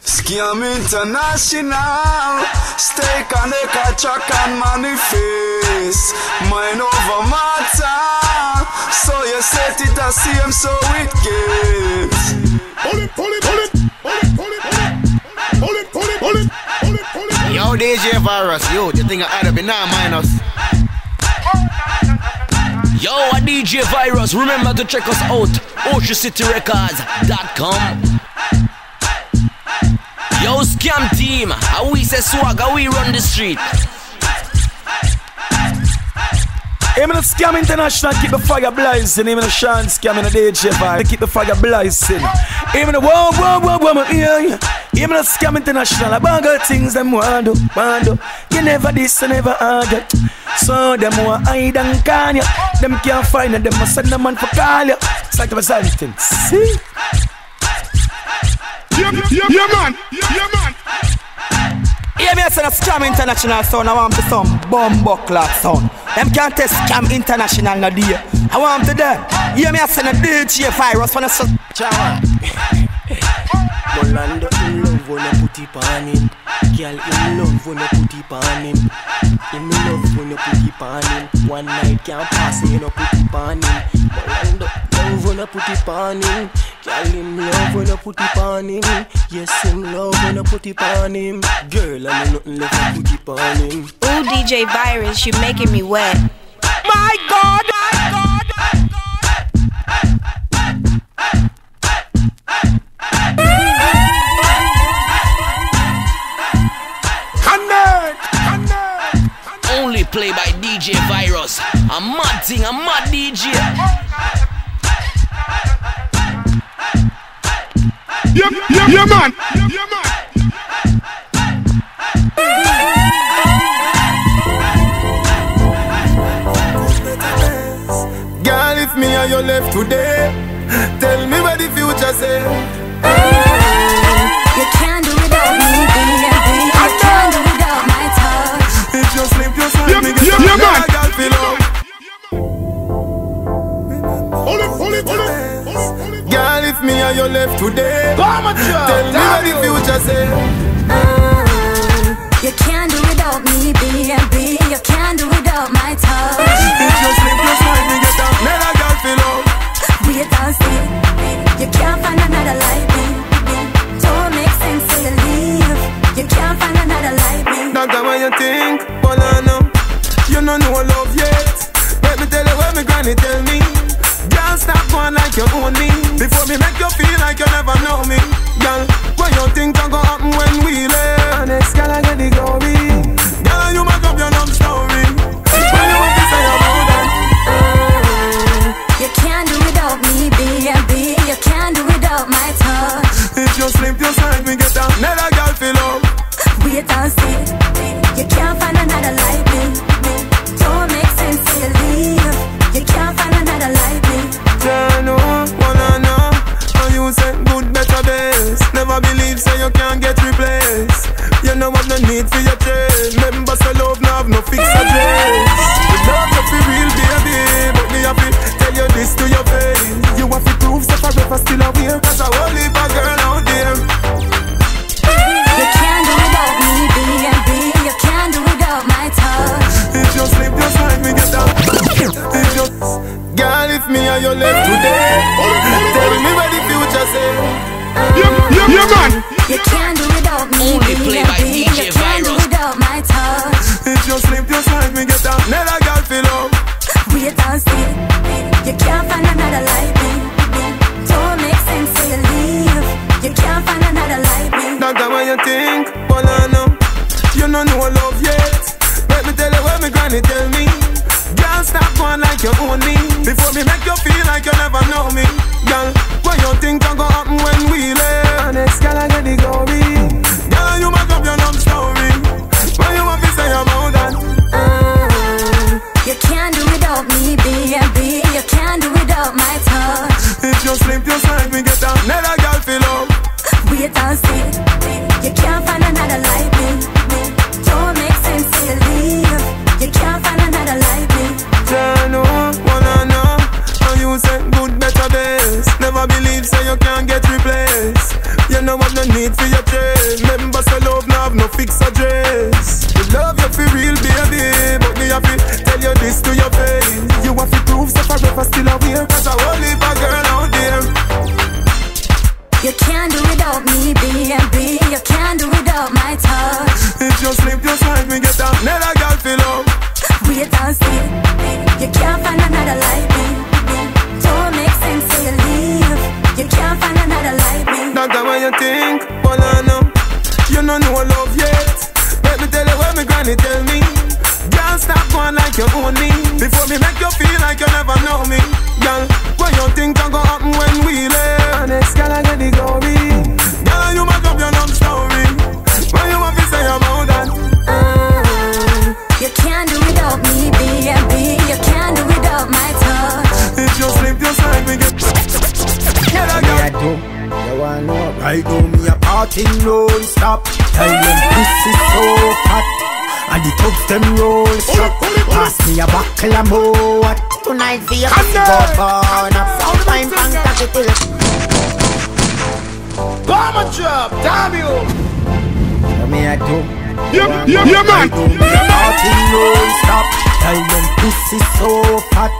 Skam International Stay connect, track and manifest Mind over matter So you set it as same so it gets Pull it, pull it, pull it, pull it, pull it, pull it, pull it, pull it, pull it, pull it. Yo, DJ Virus, yo, you think I ought to be now minus? Yo, a DJ Virus, remember to check us out, OceanCityRecords.com. Yo, scam team, how we say swag, how we run the street. In the Skam international, keep the fire blazing. In the shine scam in the DJ vibe, keep the fire blazing. In the whoa, whoa, whoa, whoa, yeah, yeah. The Skam international, a bag of things them want do, want do. You never this, you never argue. So them want hide and can ya. Them can't find it, them must send them man for call ya. It's like the something. See? Yeah, yeah, yeah, man, yeah, man. Hear me say a Skam international sound, I want to some bomb buckler sound. Them can't test Skam international no dear. I want to them. Hear me say a DJ virus when I say Rolando in love when I put it on him. Girl in love when I put it on him. In love when I put it on him. One night can't pass me, you know put it on him. Rolando love when I put it on him. Girl in love when I put it on him. Yes, in love when I put it on him. Girl, I know nothing left to put it on him. Ooh, DJ Virus, you're making me wet. My God, my God. Connect, play by DJ Virus. A mad thing, a mad DJ. Yeah, yeah, yeah, man, yeah, man. If me and you left today Tell me what the future say ah, You can't do without me, baby. You can't do without my touch. If you sleep, you sleep, me get some girl, girl, feel up Wait and see. You can't find another like me. Don't make sense till you leave. You can't find another like me. Doctor, what you think? Well, I know You don't know love yet Let me tell you what me granny tell me Girl, stop going like you own me. Before me make you feel like you never know me. Girl, what you think can go life so you can't get replaced. You know what no need for your train. Remember, so love now have no fix address. You love you for real, baby. But me have to tell you this to your face. You have to prove so forever still a Yeah, yeah, man. Party non-stop. Tell them pussy so hot.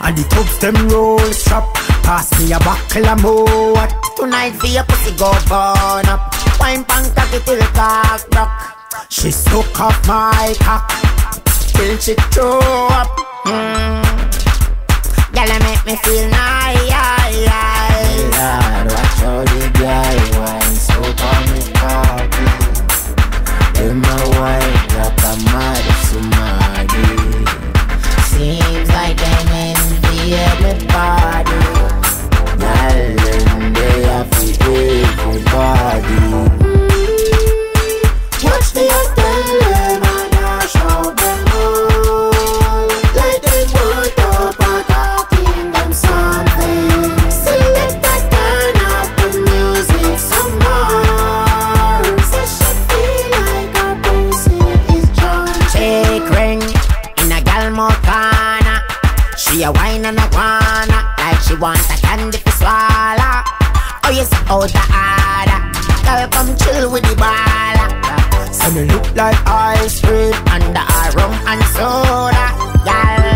And the tubs them roll strap. Pass me a buckle of more. Tonight for your pussy go burn up. Wine punk cocky till cock rock. She suck off my cock till she throw up. Mm. Girl, make me feel nice. A wine and a wanna like she want a candy for swallow. Oh yes, out the order. Girl, come chill with the baller. So me look like ice cream under a rum and soda. Girl,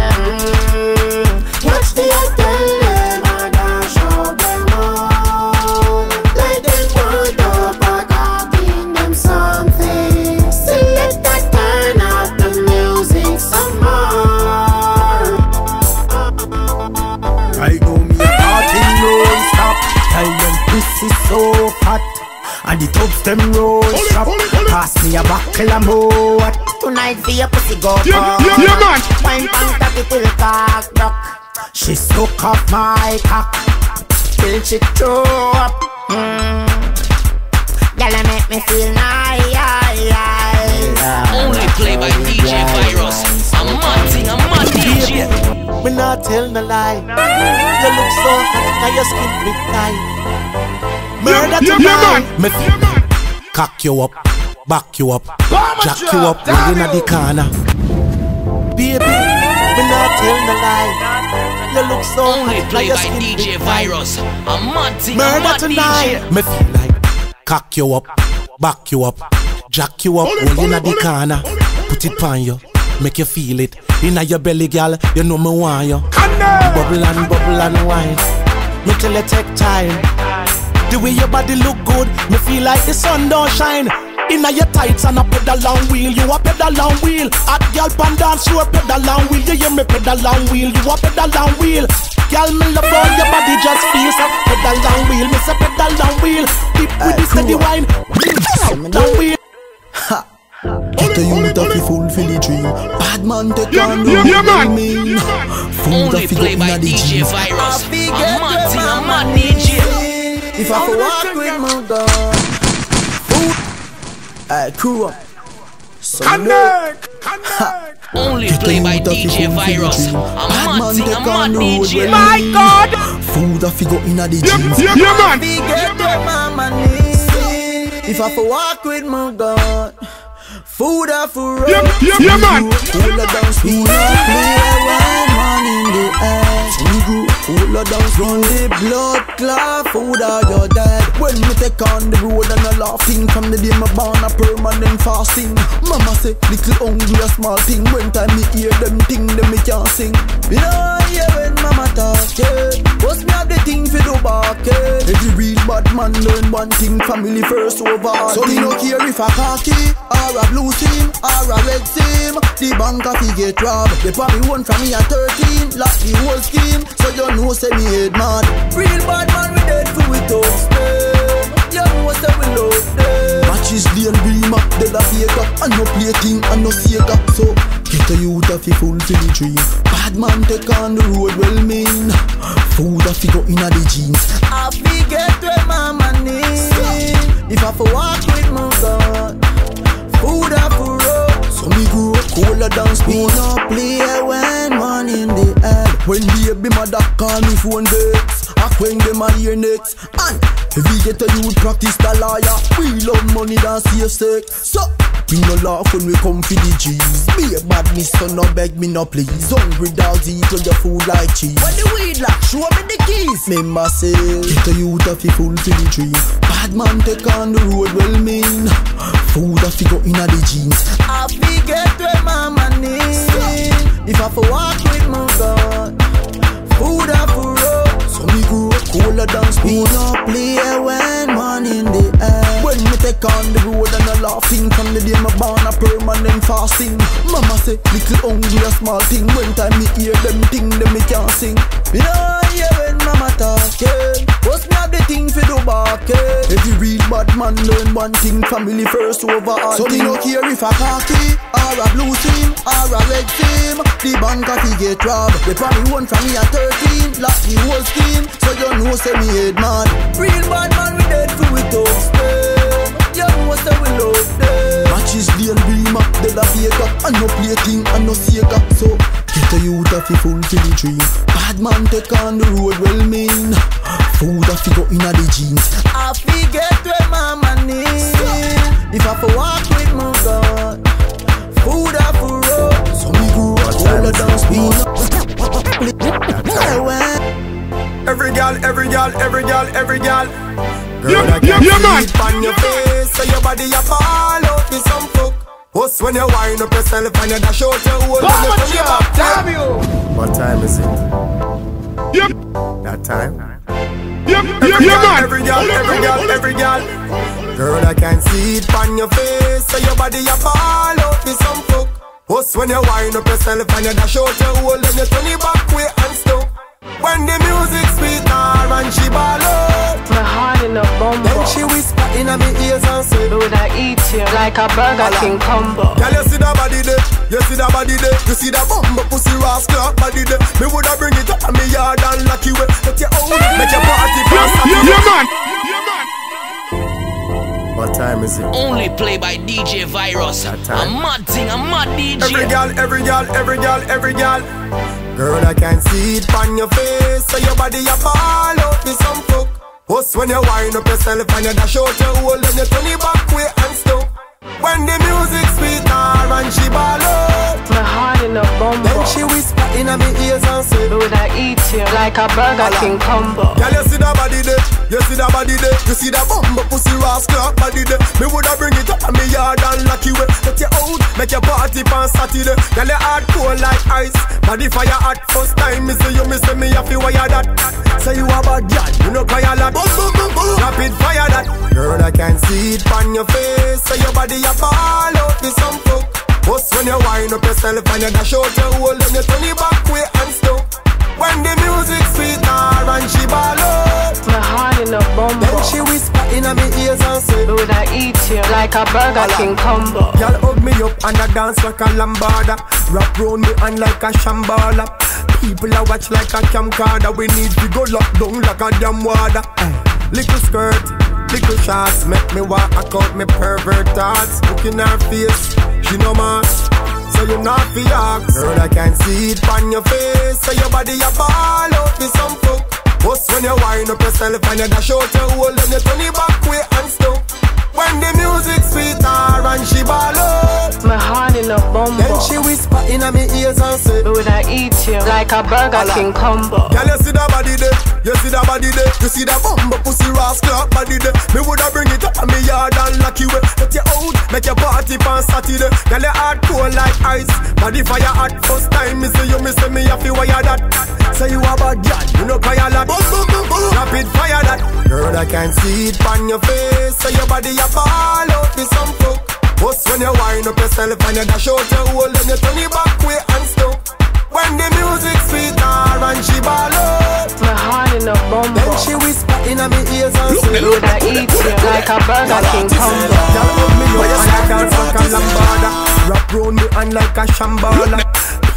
the tubs them roll strap pull it, pull it. Pass me a buckle of more Tonight for your pussy go Yeah, burn yeah, yeah, man. Wine punk cocky till cock rock She suck off my cock Till she throw up mm. Girl, make me feel nice Only play by DJ Virus. I'm mad thing, I'm mad DJ. Me not tell no lie. You look so hot, now your skin grip tight. Murder Yeah, yeah, tonight. man. Me Yeah, cock you up, back you up, jack you up, damn rolling at the corner. Baby, me not tell no lie. You look so Only hot, play your by skin DJ. Virus. I'm mad thing, I'm Murder mad tonight. DJ. Me feel like cock you up, back you up, jack you up, Hold it, rolling at the corner. hold it, hold Put it on you, make you feel it. Inna your belly, girl, you know me want you. Bubble and bubble and wine. Me tell you take time. The way your body look good, me feel like the sun don't shine. Inna your tights and a pedal and wheel, you a pedal and wheel. Hot girl pan dance, you a pedal and wheel. You hear me pedal and wheel, you a pedal and wheel. Girl, me love how your body just feels so pedal and wheel. Me say pedal and wheel, dip with the steady wine. Down wheel. Get a youth of you fulfill the dream. Bad man take on yeah, yeah, man. mean. Food Only of play by DJ. Virus. I'm mad thing, I'm mad DJ. If I for walk with my dog Food I crew up So you know Connect. Connect. Only Get play by youth of you DJ Virus. dream. I'm Bad mad man thing, take I'm on mad DJ. My God. Food of you go inna the Yeah, jeans yeah, yeah, man. Get your mama need If I for walk with my God Food I for roll Yeah, yeah, yeah, man. Hold her down smooth hold her Run the blood clot. Food are your dead. When me take on the road and a laughing From the day me born a permanent fasting. Mama say little hungry a small thing. When time me hear them thing them me can't sing. You know yeah when mama talk yeah. Must me have the thing for do back yeah. Every real bad man learn one thing. Family first over all So me no care if a khaki Or a blue team Or a red team. The bank fi get robbed. They probably one from me at 13 Lock the whole scheme So you know say me head mad. Real bad man we dead for we toast You know say we love them. Matches and beamer Dead a faker. And no plating and no Sega So get a youth a fi fulfill the dream. Bad man take on the road well mean. Food a fi go inna the jeans. I fi get where mama need If I fi walk with my God Food a fi road So me grow cooler than speed No play when one in the air When baby mother call me phone dates Act when them a hear next. And if we get a youth practice the lawyer We love money than safe sex So we no laugh when we come for the G's Be a badness so no beg me no please. Hungry dogs eat all your food like cheese. When the weed lock show me the keys. Member say Get a youth a fi fulfill the dream Bad man take on the road well mean. Food a fi go inna the jeans. I fi get where mama need If I fi walk with my God Food a fi road So me grow up cooler than No play when man in take on the road and a laughing. From the day me born a permanent fasting. Mama say little hungry a small thing. When time me hear them thing them me can't sing. You know yeah when mama talking. What's me have the thing for do back eh? Every real bad man learn one thing. Family first over all So me no care if a khaki Or a blue team Or a red team The bank a fi get robbed. They probably one from me at 13 Lock the whole scheme. So you know say me head mad. Real bad man we dead for we toast them You know say we love them Matches the and beamer Dead a faker And no plating and no Sega So get a youth a fi fulfill the dream Bad man take on the road well mean. Food a fi go inna the jeans. I fi get where mama need If I fi walk with my God Food a fi road. So me grow up cooler than speed Every gal, every gal, every gal, every gal. Yeah, I yeah, can yeah, see man. it on your face, so your body a fall out with some fuck. Us when you wind up yourself and you dash out your hole and you back. Damn you! What time is it? Yeah, That time. yeah, yeah, Every yeah, gal, man. every gal, Hold it, every hold it, gal, hold it. every gal. Girl, I can see it on your face, so your body a fall out with some fuck. Us when you wind up yourself and you dash out your hole and you turn your back way and stuff. When the music sweet and she ball out. My heart in a bumble. Then she whisper in my ears and say Would I eat you like a Burger King combo? Girl, you see that body there, you see that body there You see that bumbo pussy rascal body there Me woulda bring it up in me yard and lock you away Let you out, make your party pass Yeah, yeah, man. What time is it? Only play by DJ Virus. That A time. mad thing, a mad DJ. Every girl, every girl, every girl, every girl. Girl, I can see it on your face So your body a fall out with some fuck Us when you wind up yourself and you dash out your hole And you turn it back way and stuff When the music sweet her and she ball out. My heart in a bumble. Then she whisper in my ears and say Would I eat you like a Burger King combo? Girl, you see that body there, you see that body there? You see that bumbo pussy rascal body there? Me woulda bring it up in me yard and lock you away Let you out, make your party on Saturday. Girl, you hard cold like ice. Body fire hot first time Me see you, me say me have to wire that. Say you a bad girl, you no cry a lot. Rapid fire that. Girl, I can see it on your face. So your body a fall out with some fuck Us when you wind up yourself and you dash out your hole And you turn it back way and stuff When the music sweet her and she ball out. My heart in a bumble. Then she whisper in my ears and say Would I eat you like a Burger King combo? Girl hug me up and I dance like a lambada. Wrap round me hand like a shambala People a watch like a camcorder We need to go lock down like a damn water Little skirt, little shots. Make me walk out me pervert thoughts Look in her face, she no mask. So you not fi ask. Girl I can see it on your face. So your body a ball out with some fuck. Us when you wind up yourself and you dash out your hole Then you turn it back way and stuff. When the music sweet her and she ball out My heart in a Then bumble. she whisper in my ears and say Would would I eat you like a Burger King combo. Girl, you see that body there? You see that body there? You see that bumbo pussy rascal body there? Me woulda bring it up on me yard and lock you way. Let you out, make your party on Saturday. Girl, you hard cold like ice, body fire hot. First time me see you, me say me have to wire that. Say you a bad girl, you know cry a lot. Boom, boom, boom, boom. Rapid fire that. Girl, I can see it on your face. Say your body a ball out with some fuck. Bust when you wind up yourself and you dash out your hole, then you turn it back way and stuck. When the music sweet her and she ball out. My heart in a bumbo. Then she whisper in my ears and say Would I eat you like a Burger King combo. Girl love me up and I dance like a lambada Wrap round me hand like a shambala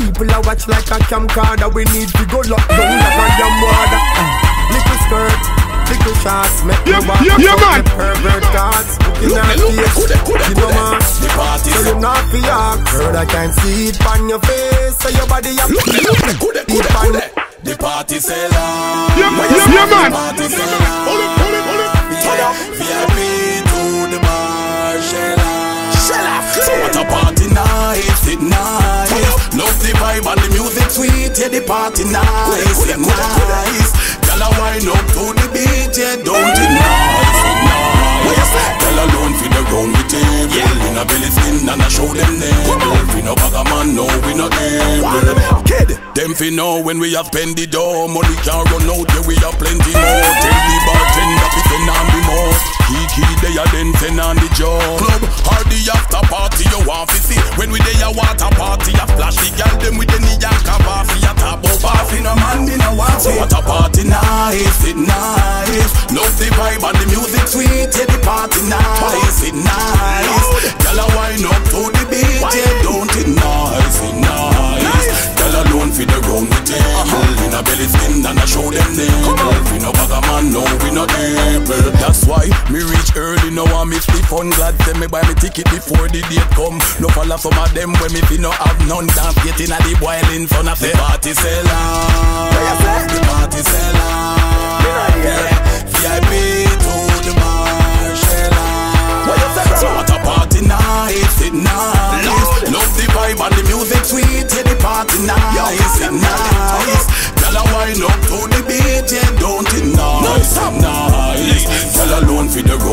People a watch like a camcorder. We need to go lock down like a damn water. Little skirt, little shots Make Yeah, you walk yeah, yeah, man. pervert thoughts Looking at face, you know man So you not fi ask Girl I can see it on your face So your body a Deep on The party seller. Yeah, yeah, yeah, man. Party seller. Hold it, hold it, hold it. Turn up. VIP to the bar, Shella. Shella. So what a party nice, it nice. Love the vibe and the music sweet, yeah, the party nice, it nice. Girl, I wind up to the beat, yeah, don't it nice, it nice. Girl alone for the ground we table In a belly skin and I show them neighbor We no bag a man, no, we no able Kid, them fi know when we have spend the dough. Money can't run out, yeah, we have plenty more. Tell the bartender fi send on the more Kiki, they are then send on the job Club, or the after party you want fi see. When we dey a water party, a flash the girl them with the neon cover fi a off in a man, me no want what a party nice, it nice. Love the vibe and the music sweet, yeah, the party nice, it nice. Girl, I wind up to the beat, yeah, don't it nice, it nice alone fi the ground we table In a belly skin and I show them neighbor We no bag a man, no, we no able. That's why me reach early, now I miss the fun. Glad say me buy me ticket before the date come. No follow some of them when me fi no have none. Dance getting at the boiling fun of the party seller. The party seller. Yeah. VIP For the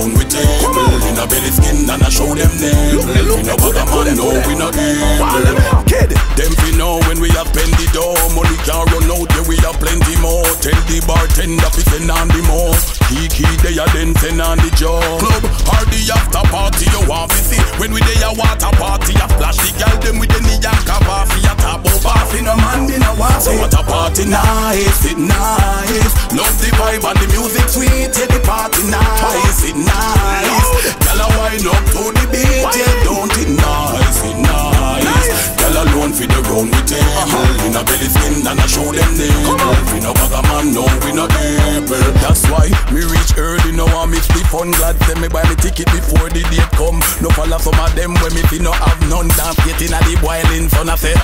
show them neighbor We no a man, no, we no able Kid, them fi know when we have spend the dough Money can't run out, yeah, we have plenty more. Tell the bartender fi send on the more. Kiki, they are then send on the job Club, or the after party you want fi see. When we dey a water party, a flash the girl them with the neon cover fi a up off in a man, me no want So what a party nice, it nice. Love the vibe and the music sweet, yeah, the party nice, it nice. Girl, I wind up to the beat, yeah, don't it nice, it nice. Girl alone fi the ground we table In a belly skin and I show them neighbor We no bag a man, no, we no able That's why me reach early, now I miss the fun. Glad say me buy me ticket before the date come. No follow some of them when me fi no have none. Dance getting at the boiling fun I say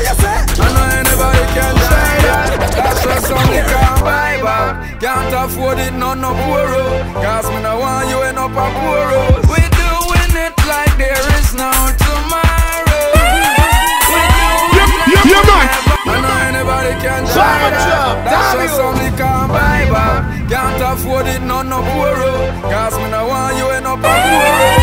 I know anybody can try that. That's just something can't buy back. Can't afford it, no no poor Cause me no want you end up a poor We doing it like there is no tomorrow. We doing Yeah, yeah, yeah, man. I know anybody can try that. That's just something can't buy back. Can't afford it, no no poor Cause me no want you end up a poor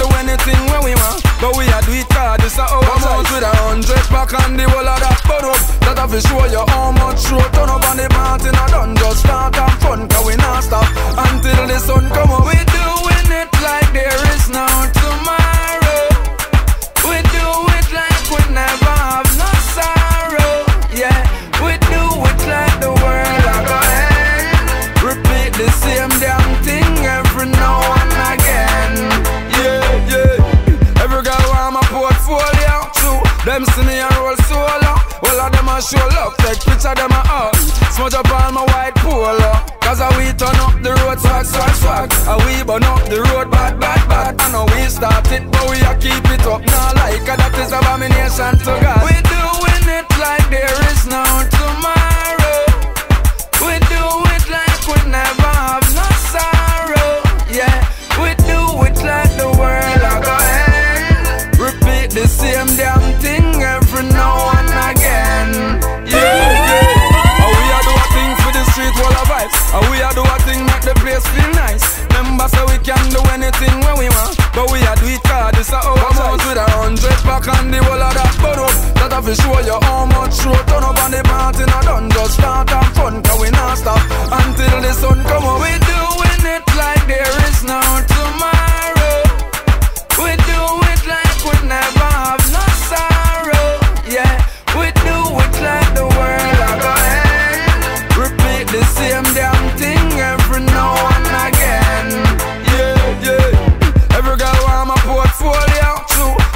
do anything when we want. But we a do it cause this a our Come out with a hundred pack and the whole of that burn up. That have to show you how much road turn up on the party. Now done just start and fun cause we not stop until the sun come up. We doing it like there is no portfolio. True, them see me and roll solo. All of them a show love, take picture them a hug. Smudge up on my white polo. Cause I we turn up the road swag, swag, swag. And we burn up the road bad, bad, bad. I know we start it, but we a keep it up. Now like a that is abomination to God. We doing it like there is no tomorrow. We do it like we never have no sorrow. Yeah, we do it like the world. Repeat the same damn thing every now and again. Yeah, yeah. Oh, we are do a thing for the street wall of vibes. Oh, we are do a thing make the place feel nice. Remember, so we can do anything when we want. But we are do it cause this our Come out with a hundred pack and the whole of that up. That have to show you how much show turn up on the party not done. Just start and fun cause we not stop until the sun come up. We doing it like there is no tomorrow.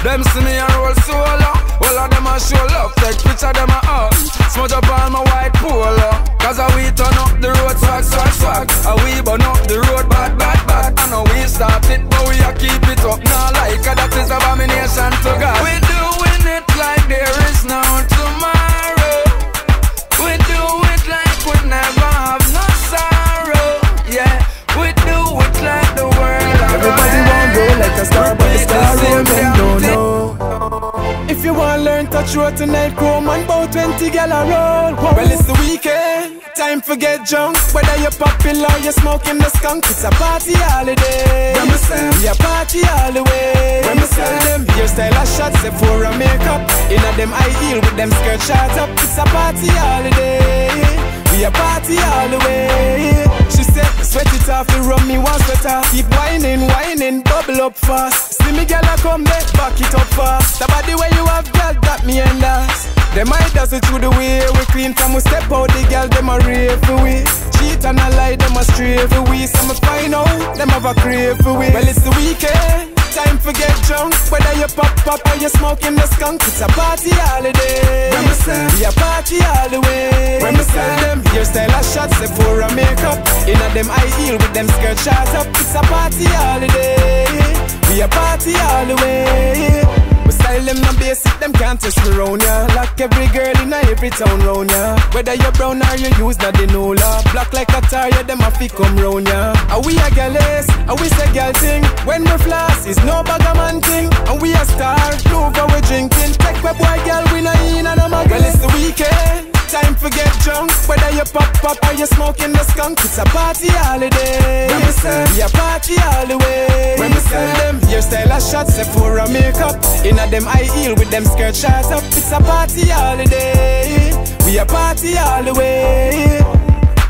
Them see me and roll solo. All of them a show love, take picture them a hug. Smudge up on my white polo. Cause I we turn up the road swag, swag, swag. And we burn up the road bad, bad, bad. I know we start it, but we a keep it up. Now like that is abomination to God. We them don't know. If you want to learn touch road tonight, come on, about 20 gal a roll. Whoa. Well, it's the weekend, time for get drunk. Whether you're popular or you're smoking the skunk, it's a party holiday. When we say we a party all the way. When we sell them hairstyle a shots, Sephora makeup. Inna them high heel with them skirt shot up. It's a party holiday. We a party all the way. She said, sweat it off, the rum me one sweater. Keep whining, whining, bubble up fast. See me gal a come back, back it up fast. The body where you have, gal, got me and us. Them I does it through the way we clean from we step out the gal, them a rave for we. Cheat and a lie, them a stray for we. Some find out, them have a crave for we. Well, it's the weekend. Time for get drunk, whether you pop pop or you smoking the skunk, it's a party holiday. We a party all the way. When we sell them hairstyle a shots, Sephora makeup, inna them high heel with them skirt shot up, it's a party holiday. We a party all the way. Style them no basic, them can't touch me round ya. Like every girl in a every town round ya. Whether you brown or you use the denola. Black like a tire, them a fi come round ya. Are we a gallus? Are we say gal thing? When we floss, is no bag a man thing. And we a star, over we drinking. Take my boy gal, we not in and I'm a Well, it's the weekend. Time for get drunk, whether you pop pop or you smoking the skunk, it's a party holiday. When we say we a party all the way. When we sell them hairstyle a shots, Sephora makeup, inna them high heel with them skirt shot up, it's a party holiday. We a party all the way.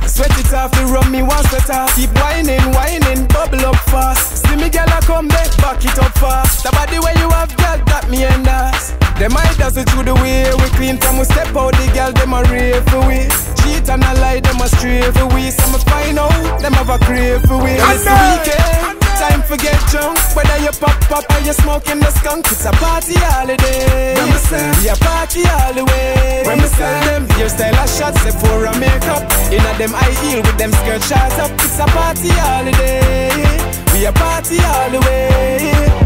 Sweat it off the rum, me one sweater. Keep whining, whining, bubble up fast. See me gal a come back, back it up fast. The body where you have, got me and us. Them I does it through the way we clean from we step out the gal, them a rave for we. Cheat and a lie, them a stray for we. Some find out, them have a crave for we. It's the weekend. Time for get drunk, whether you pop pop or you smoking the skunk, it's a party holiday. When we say we a party all the way. When we sell them hairstyle a shots, Sephora makeup, inna them high heel with them skirt shot up, it's a party holiday. We a party all the way.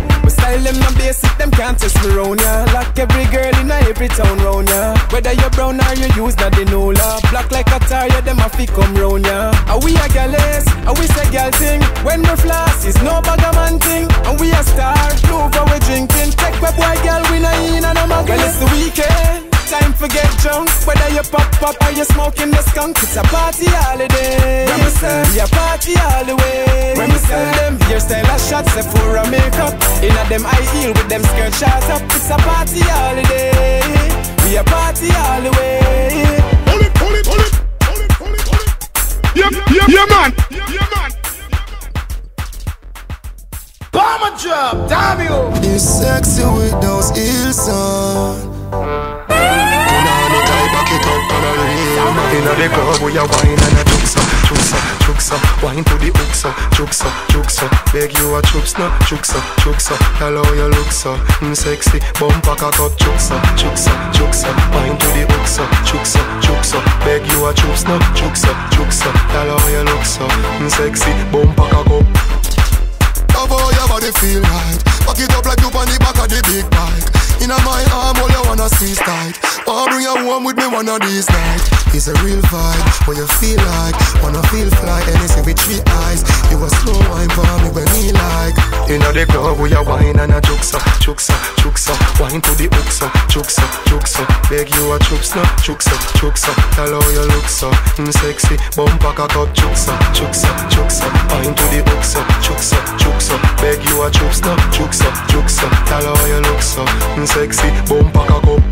Style them no basic, them can't touch me round ya. Like every girl in every town round ya. Whether you brown or you use the denola. Black like a tire, them a fi come round ya. Are we a gallus? Are we say gal thing? When we floss, it's no bag a man thing. And we a star, over we drinking. Take my boy gal, we not in and I'm a Well, it's the weekend. Time for get drunk, whether you pop pop or you smoking the skunk, it's a party holiday. When we say we a party all the way. When we sell them hairstyle a shots, Sephora makeup, inna them high heel with them skirt shot up, it's a party holiday. We a party all the way. Pull it, pull it, pull it, pull it, pull it, pull it. Yeah, yeah, yeah, man. Yeah, yeah, man. Bomber drop, damn you. You sexy with those heels on. In Inna the club we a wine and a so, juke so. Wine to the so, juke so. Beg you a chups no, juke so, juke so. Tell how you look so, mm, sexy. Bumper cock up, so, juke so. Wine to the so, juke so. Beg you a chups no, juke so, juke so. Tell how you look so, mm, sexy. Bumper cock up. Love how your body feel right Back it up like you on the back of the big bike Inna my arm, all you wanna see is tight Wanna bring you home with me one of these nights It's a real vibe, what you feel like Wanna feel fly, anything with three eyes You a slow wine for me when me like Inna the club we a wine and a so, juke so. Wine to the so, juke so. Beg you a no, juke so. Tell how you look so, mm, sexy. Bumper cock up, so, juke so. Wine to the hook so, juke so. Beg you a chups no, juke so, juke so. Tell how you look so, mm, sexy. Bumper cock up.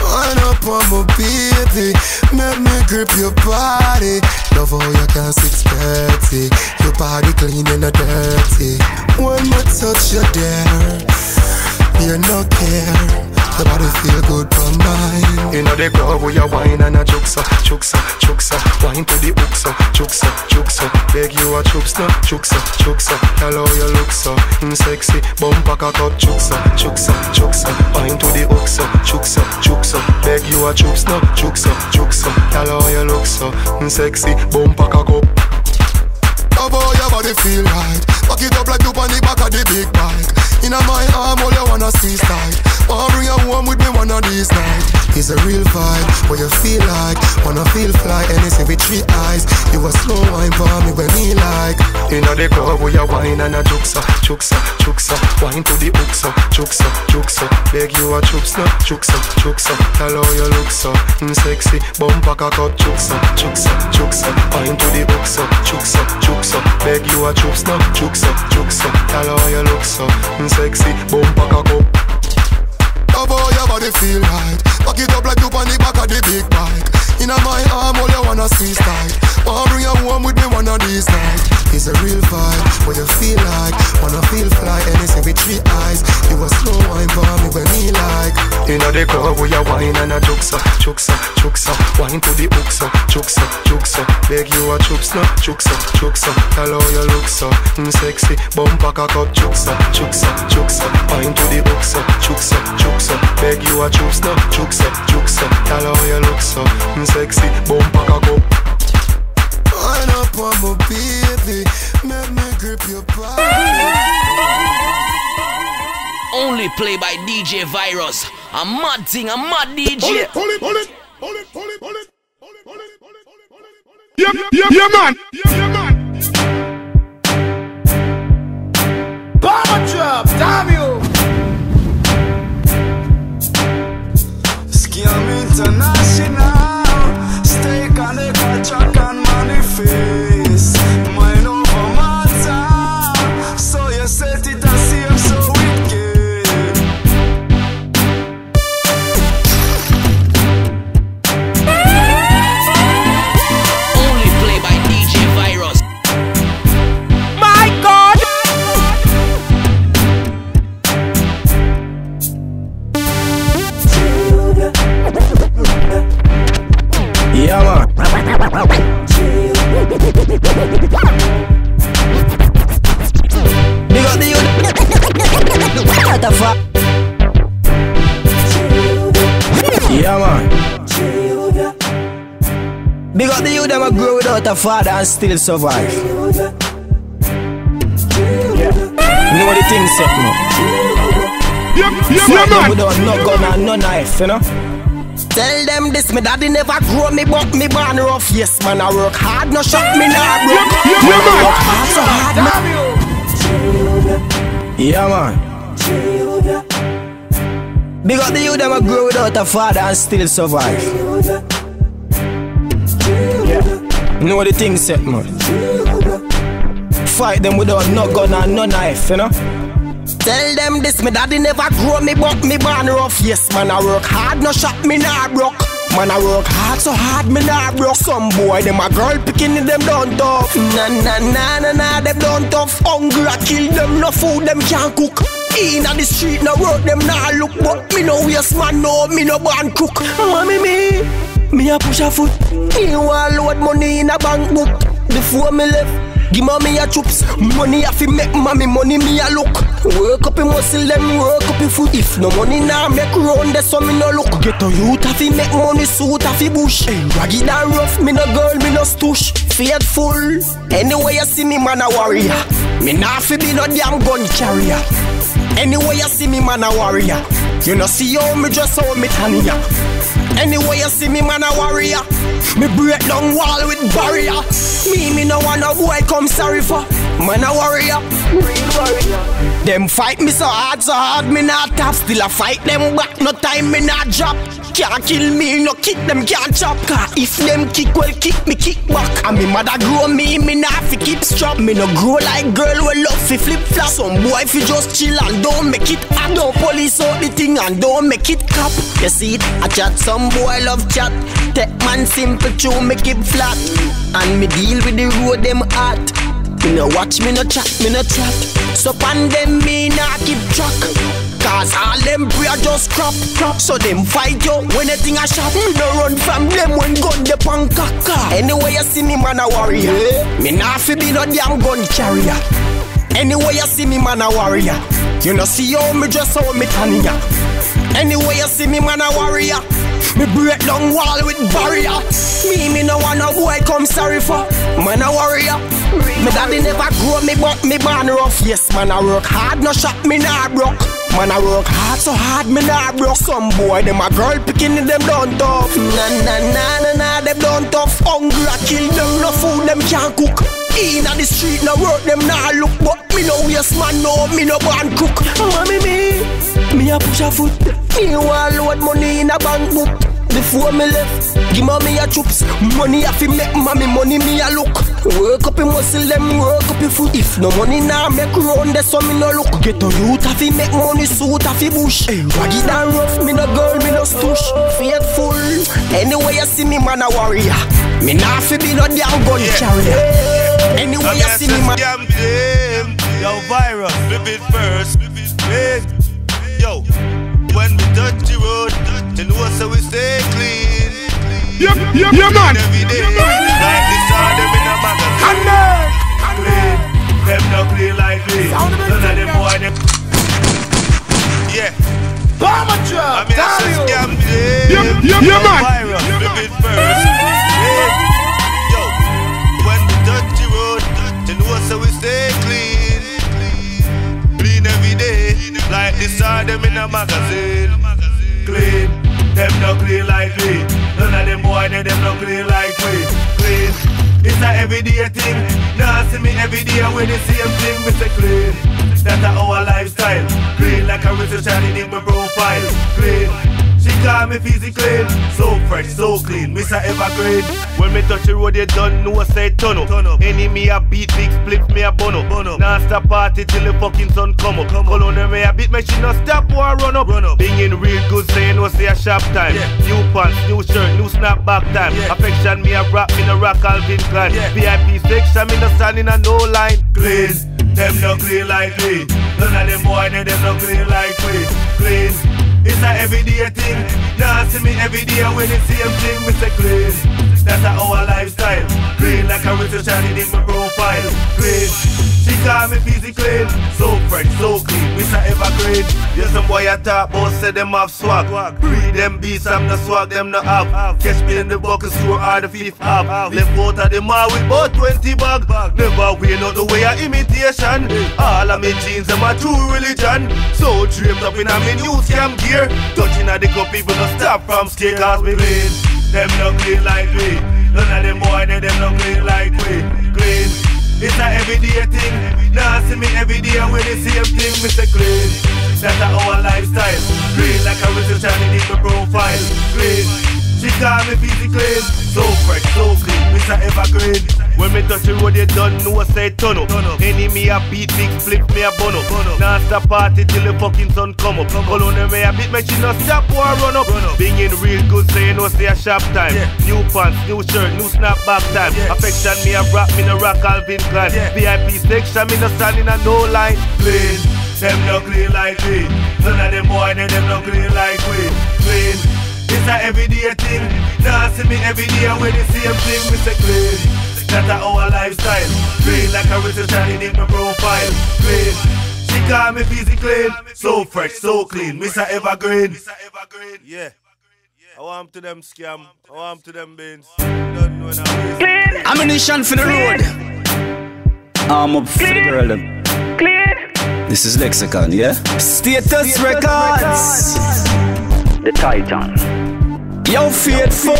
Wind up on my baby Make me grip your body Love how you can six thirty Your body clean and dirty When I touch you there You no care The body feel good for mine Inna the club we a wine and a so, juke so. Wine to the so, juke so. Beg you a juke so. Tell how you look so, mm, sexy. Bumper cock up, so, juke so. Wine to the so, juke so. Beg you a juke so. Tell how you look so, mm, sexy. Bumper cock up. Love how your body feel right. Back it up like you on the back of the big bike. Inna my arm, all you wanna see is tight Wanna bring you home with me one of these nights It's a real vibe, what you feel like Wanna feel fly, anything with three eyes You a slow wine for me when me like Inna the club we a wine and a so, juke so. Wine to the so, juke so. Beg you a so, juke so. Tell how you look so, mm, sexy. Bumper cock up, so, juke so. Wine to the so, juke so. Beg you a so, juke so. Tell how you look so, mm, sexy. Bumper cock up. Love how your body feel right Back it up like you on the back of the big bike Inna my arm, all you wanna see is tight Wanna bring you home with me one of these nights It's a real vibe, what you feel like Wanna feel fly, anything with three eyes You a slow wine for me when me like Inna the club we a wine and a so, juke so. Wine to the so, juke so. Beg you a so, juke so. Tell how you look so, mm, sexy. Bumper cock up, so, juke so. Wine to the hook so, juke so, juke so. Beg you a chups no, juke so, juke so. Tell how you look so, mm, sexy. Bumper cock up. Wind up on my baby Make me grip your body Only play by DJ Virus. A mad thing, a mad DJ. Pull it, pull it, pull it, pull it, pull it, pull it. Yeah, yeah, yeah, man. Yeah, yeah, man. Bomber drop, damn you. Scam youth. What the fuck? Yeah, man. Big up the youth, a grow without a father and still survive. You know what the thing set, man? Fight them without no gun and no knife, you know? Tell them this, me daddy never grow me, but me born rough. Yes, man, I work hard, no shot me, nah broke. yeah, man. Work hard, so hard, man. Yeah, man. Big up the youth, them a grow without a father and still survive. You know what the thing set, man? Fight them without no gun and no knife, you know? Tell them this, me daddy never grow me, but me born rough. Yes, man, I work hard, no shot me, nah broke. Man, I work hard, so hard, me nah broke. Some boy, them a girl picking them down tough. Nah, nah, nah, nah, nah, them down tough. Hungry, I kill them, no food, them can't cook. In the street, no work, them nah look. But me no waste man, no, me no born cook. Mommy, me. Me a push a foot. Me want load money in a bank book. Before me left, give mommy a chips. Money a fi make mommy money me a look. Work up in muscle them work up in foot. If no money now make round there so me no look. Get a youth a fi make money suit a fi bush. Hey, ragged and rough, me no girl, me no stush. Faithful. Anyway you see me man a warrior. Me nah fi be no damn gun carrier. Anyway you see me man a warrior. You know see how me dress how me tan ya. Anyway you see me man a warrior. Me break down wall with barrier. Me me no want no boy come sorry for. Man a warrior. Real warrior. Them fight me so hard, so hard me not tap. Still I fight them back, no time me not drop. Can't kill me, no kick them can't chop. Cause if them kick, well kick me kick back. And me mother grow me, me not fi keep strap. Me no grow like girl we love fi flip flop. Some boy fi just chill and don't make it hot. Don't police out the thing and don't make it cop. You see it, I chat. Some boy love chat. Take man simple to make it flat. And me deal with the road them hot. Me no watch, me no chat, me no chat. So pan them me nah keep track. Cause all them pray just crap, crap. So them fight yo when a thing a shot. Me no run from them when gun the pan. Anyway you see me man a warrior. Me nah fi be no damn gun carrier. Anyway you see me man a warrior. You know see how me dress how me tan ya. Anyway you see me man a warrior. Me break down wall with barrier. Me, me no want no boy come sorry for. Man a warrior. Me daddy never grow me, but me born rough. Yes, man I work hard, no shot me nah broke. Man I work hard so hard, me nah broke. Some boy them a girl picking them down tough. Nah nah nah nah nah, them down tough. Hungry I kill them, no food them can't cook. Inna the street, no work them nah look, but me no waste man, no me no born cook. Mommy me, me a push a foot. Me want load money in a bank book. Before me left, give mommy a troops. Money a fi make mommy money me a look. Work up in muscle them work up in foot. If no money now make round there so me no look. Get a youth a fi make money suit a fi bush. Eh, hey, ragged and rough, me no girl, me no stush. Faithful. Anyway you see me man a warrior. Me nah fi be no damn gun carrier. Anyway you see me man. Yo, virus, flip it first. Hey, Yo, when we touch the road, you know so we stay clean. Yeah, yeah, yeah, man. Every day, like this all them in a magazine. Clean, them no clean like me. None of them boy them. Yeah. Bomber drop, I mean, I just scam them. Yeah, yeah, yeah, man. Flip it first. Yo, when we touch the road, you know so we stay like this all them in a magazine. Clean, them no clean like me. None of them boy, they them no clean like me. Clean, it's a everyday thing. Now see me every day with the same thing. Me say clean, that's our lifestyle. Clean like a research shining in my profile. Clean. She call me Fizzy clean, so fresh, so clean, Miss a evergreen. When me touch the road, you done know I say turn up. Turn Any me a beat, big split me a bun up. Now stop party till the fucking sun come up. Come on, me a beat, me she not stop or run up. Run up. Binging real good, saying no say a sharp time. New pants, new shirt, new snapback time. Affection me a rap, me no rock Calvin Klein. VIP section, me no stand in a no line. Clean, them no clean like me. None of them boy, they them no clean like me. Clean. It's a everyday thing. Now see me every day when the same thing. Say clean. That's our lifestyle. Clean like a research shining in my profile. Clean. She call me busy clean. So fresh, so clean. Miss a evergreen. Yes, some boy a talk about say them have swag. Breed them beats, I'm the swag them no have. Catch me in the bucket store or the fifth half. Left out of the mall with about 20 bag. Never win out the way of imitation. All of me jeans, a true religion. So dreamed up in a me new scam gear. Touching at the cup, people no stop from scare cause me clean. Them no clean like me. None of them boy, they them no clean like me. Clean. It's a everyday thing. Now see me every day with the same thing, Mr. Clean. That's our lifestyle. Clean like a research shining in my profile. Clean. She call me clean. So fresh, so clean, Mr. Evergreen. When me touch the road, you done know I say turn up. Any me a beat, big flip me a bun up. Now stop party till the fucking sun come up. On me a beat, make she not stop or run up. Binging real good, you know say a sharp time. New pants, new shirt, new snapback time. Affection me a rap, me no rock Calvin Klein. VIP section, me no stand in a no line. Clean, them no clean like me. None of them boy, they them no clean like we. Clean. It's a everyday thing. Now see me every day with the same thing, me say clean. That's our lifestyle. Clean like a written shining in my profile. Clean. She call me busy clean. So fresh, so clean. Mr. Evergreen. Yeah. I want to them scam. I want to them beans. Don't know now. Ammunition for the road. Arm up for the girl them. This is Lexicon, yeah? Status Records. The Titan. Yo, faithful.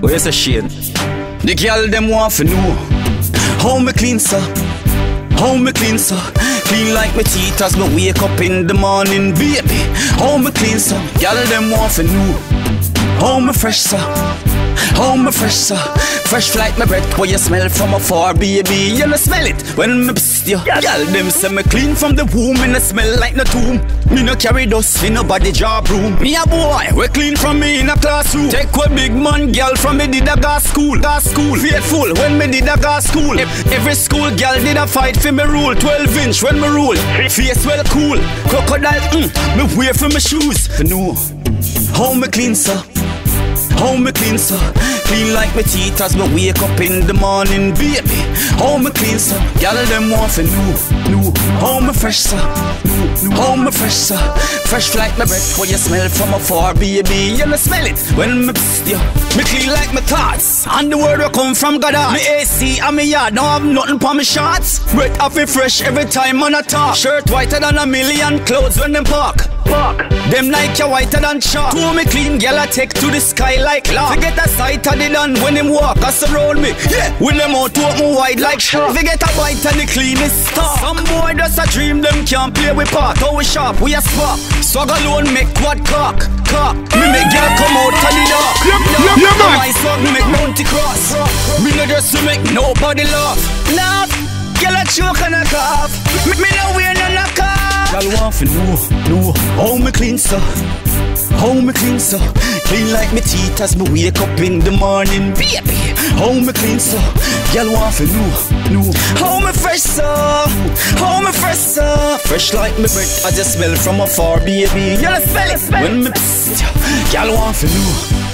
Where's oh, the shade? The girl them want to know how me clean, sir. How me clean, sir. Clean like my teeth as me wake up in the morning, baby. How me clean, sir. Girl them want to know how me fresh, sir. How me fresh, sir. Fresh like my breath, where you smell from afar, baby. You know smell it when me pissed you. Girl, them say me clean from the womb, and I smell like no tomb. Me no carry dust in nobody job room. Me a boy, we clean from me in a classroom. Take a big man, girl from me did a gas school, gas school. Faithful when me did a gas school. Ev- Every school girl did a fight for me rule. 12 inch when me rule. Face well cool. Crocodile, mm, me wear for my shoes. No, how me clean, sir. How me clean, sir? Clean like my teeth as me wake up in the morning, baby. How me clean, sir? Y'all them want for new, new. How me fresh, sir? New, How me fresh, sir? Fresh like my breath, where you smell from afar, baby. You know smell it when me pissed you. Me clean like my thoughts, and the word will come from God. Me AC and me yard, don't have nothing for me shots. Breath off it fresh every time on a talk. Shirt whiter than a million clothes when them park. Park. Them Nike whiter than chalk. To me clean, girl I take to the sky like lark. Forget a sight of the done when them walk us around me. Yeah, with them out walk open wide like shark. Forget a bite and the cleanest star. Some boy just a dream, them can't play with part. How we sharp, we a spark. Swag alone make quad cock, cock. Me make girl come out of the dark. yeah, yeah, man. My swag me make Monty cross. Me no just to make nobody laugh. Laugh. Girl a choke and a cough. Me, me no wear none a cough. Girl want for know, know how me clean so. How me clean so Clean like me teeth as me wake up in the morning Baby, how me clean so Girl want for know, know How me fresh so How me fresh so Fresh like me breath as you smell from afar Baby, you smell it. When me pissed Girl want for know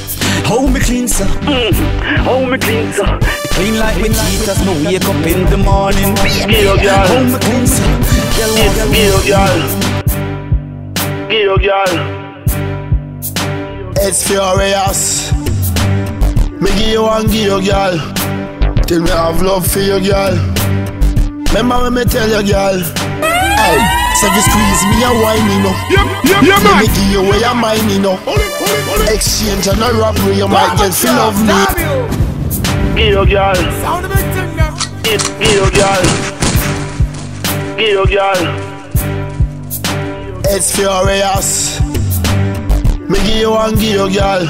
how me clean so mm-hmm. How me clean so Clean like me teeth as me wake up in the morning Baby, Give your girl. how me clean so Oh, girl want Give your oh, girl. Give your girl. It's furious. Me give you one, give you girl. Till me have love for you, girl. Remember when me tell you, girl. Hey, so if you squeeze me, you whine, you know. yeah, yeah, Let man. me give you where you mine, you know. Exchange and a robbery, you might get feel of me. Give your oh, girl. Give give your girl. Your girl. It's furious. Me give you one, you girl.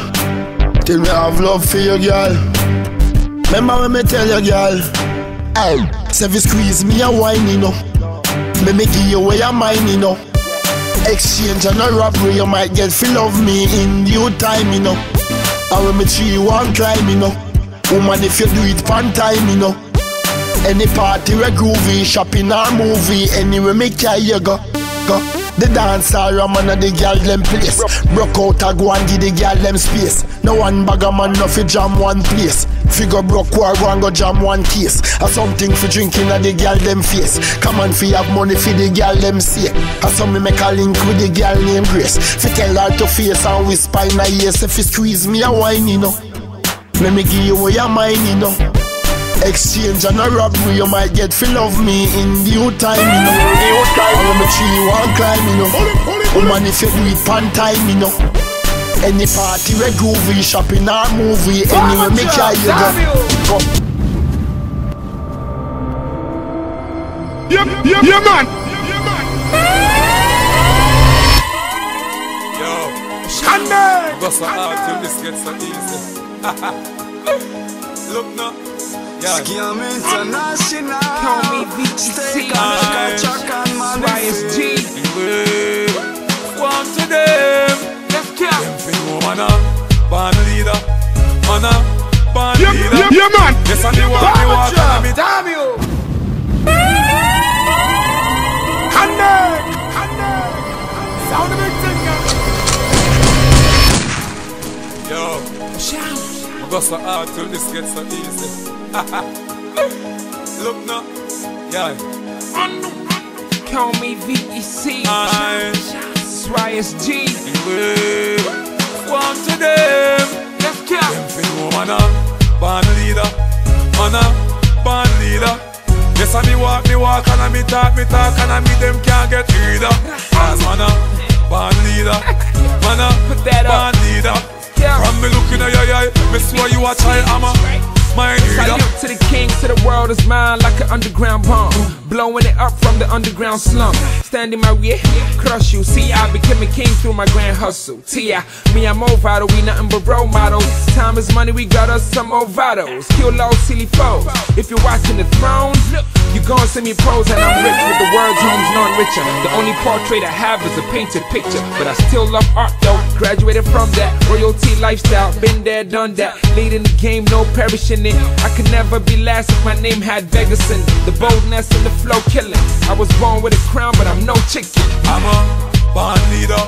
Till me have love for you, girl. Remember when me tell you, girl. Hey, you squeeze me, you whine, you know. Me me give you where you mine, you know. Exchange and a robbery, you might get feel of me in due time, you know. And when me tree one climb, you know. Woman, if you do it pan time, you know. Any party we groovy, shopping or movie, anywhere me carry you go, go. The dance hall a man of the girl them place. Broke out a go and give the girl them space. No one bag a man no fi jam one place. Figure broke war go and go jam one case. A something for drinking at the girl them face. Come on fi have money fi the girl them say. A some me make a link with the girl named Grace. Fi tell her to face and whisper in her ear. Say fi squeeze me a wine you know. Let me give you what you mine you know. Exchange and a robbery, you might get feel of me in due time, you know. Due time, when me tree one climb, you know. Woman, if you do it pan time, you know. Any party we groovy, shopping or movie, anywhere me carry you go. go. Yeah, yeah, yeah, man. Yo, Shande. Go so hard till this gets so easy. Look now. Scam International. The contract and manifest. One to them. Let's go. Them fin know man a leader. Man a leader. yeah, man. Me you! Sound of it, thing, I go so hard till this gets so easy. Look now, yeah. Call me VEC. Srias G. One to them. Let's go. Them fin know man a band leader, man a band leader. Yes, I me walk, me walk, and I me talk, me talk, and I me them can't get either. Cause man a band leader, man a band leader. From me looking at your eye, me swear you a child, I'm a reader. Salute to the king, to the world is mine like an underground bomb. Blowing it up from the underground slum. Standing my way, crush you. See, I became a king through my grand hustle. T.I. Me, I'm vital, we nothing but role models. Time is money, we got us some vitals. Kill all silly foes. If you're watching the throne, you gon' see me pose and I'm rich with the words, homes none richer. The only portrait I have is a painted picture, but I still love art though. Graduated from that royalty lifestyle, been there, done that. Leading the game, no perishing it. I could never be last if my name had Vegas in. The boldness and the flow killing. I was born with a crown, but I'm no chicken. I'm a band leader.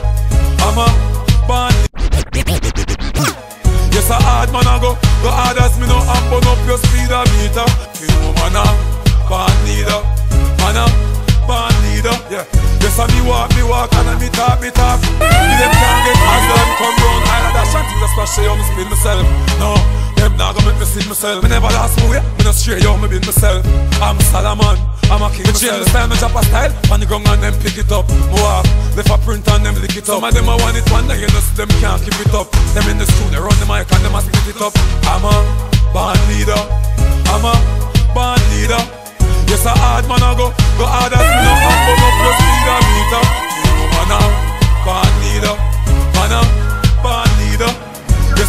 I'm a band Yes, a hard man I go. Go hard as me no up on up your speedometer. You know man a band leader. Man a band leader. Yeah. Yes, I me walk, me walk, and I me talk, me talk. Me them can't get as them come round. I that shanty, that's why she on me spin myself. No. Them not gonna make me see myself. Me never last move, yeah. Me not straight, yo, me build myself. I'm Solomon, I'm a king. Me change the style, me drop a style. On the ground and them pick it up. Me walk, left a print and them lick it up. Some of them I want it one day, you know, see them can't keep it up. Them in the studio, run the mic and them a spit it up. I'm a band leader. I'm a band leader. Yes, a hard man I go, go hard as me. I'm burn up your. You know,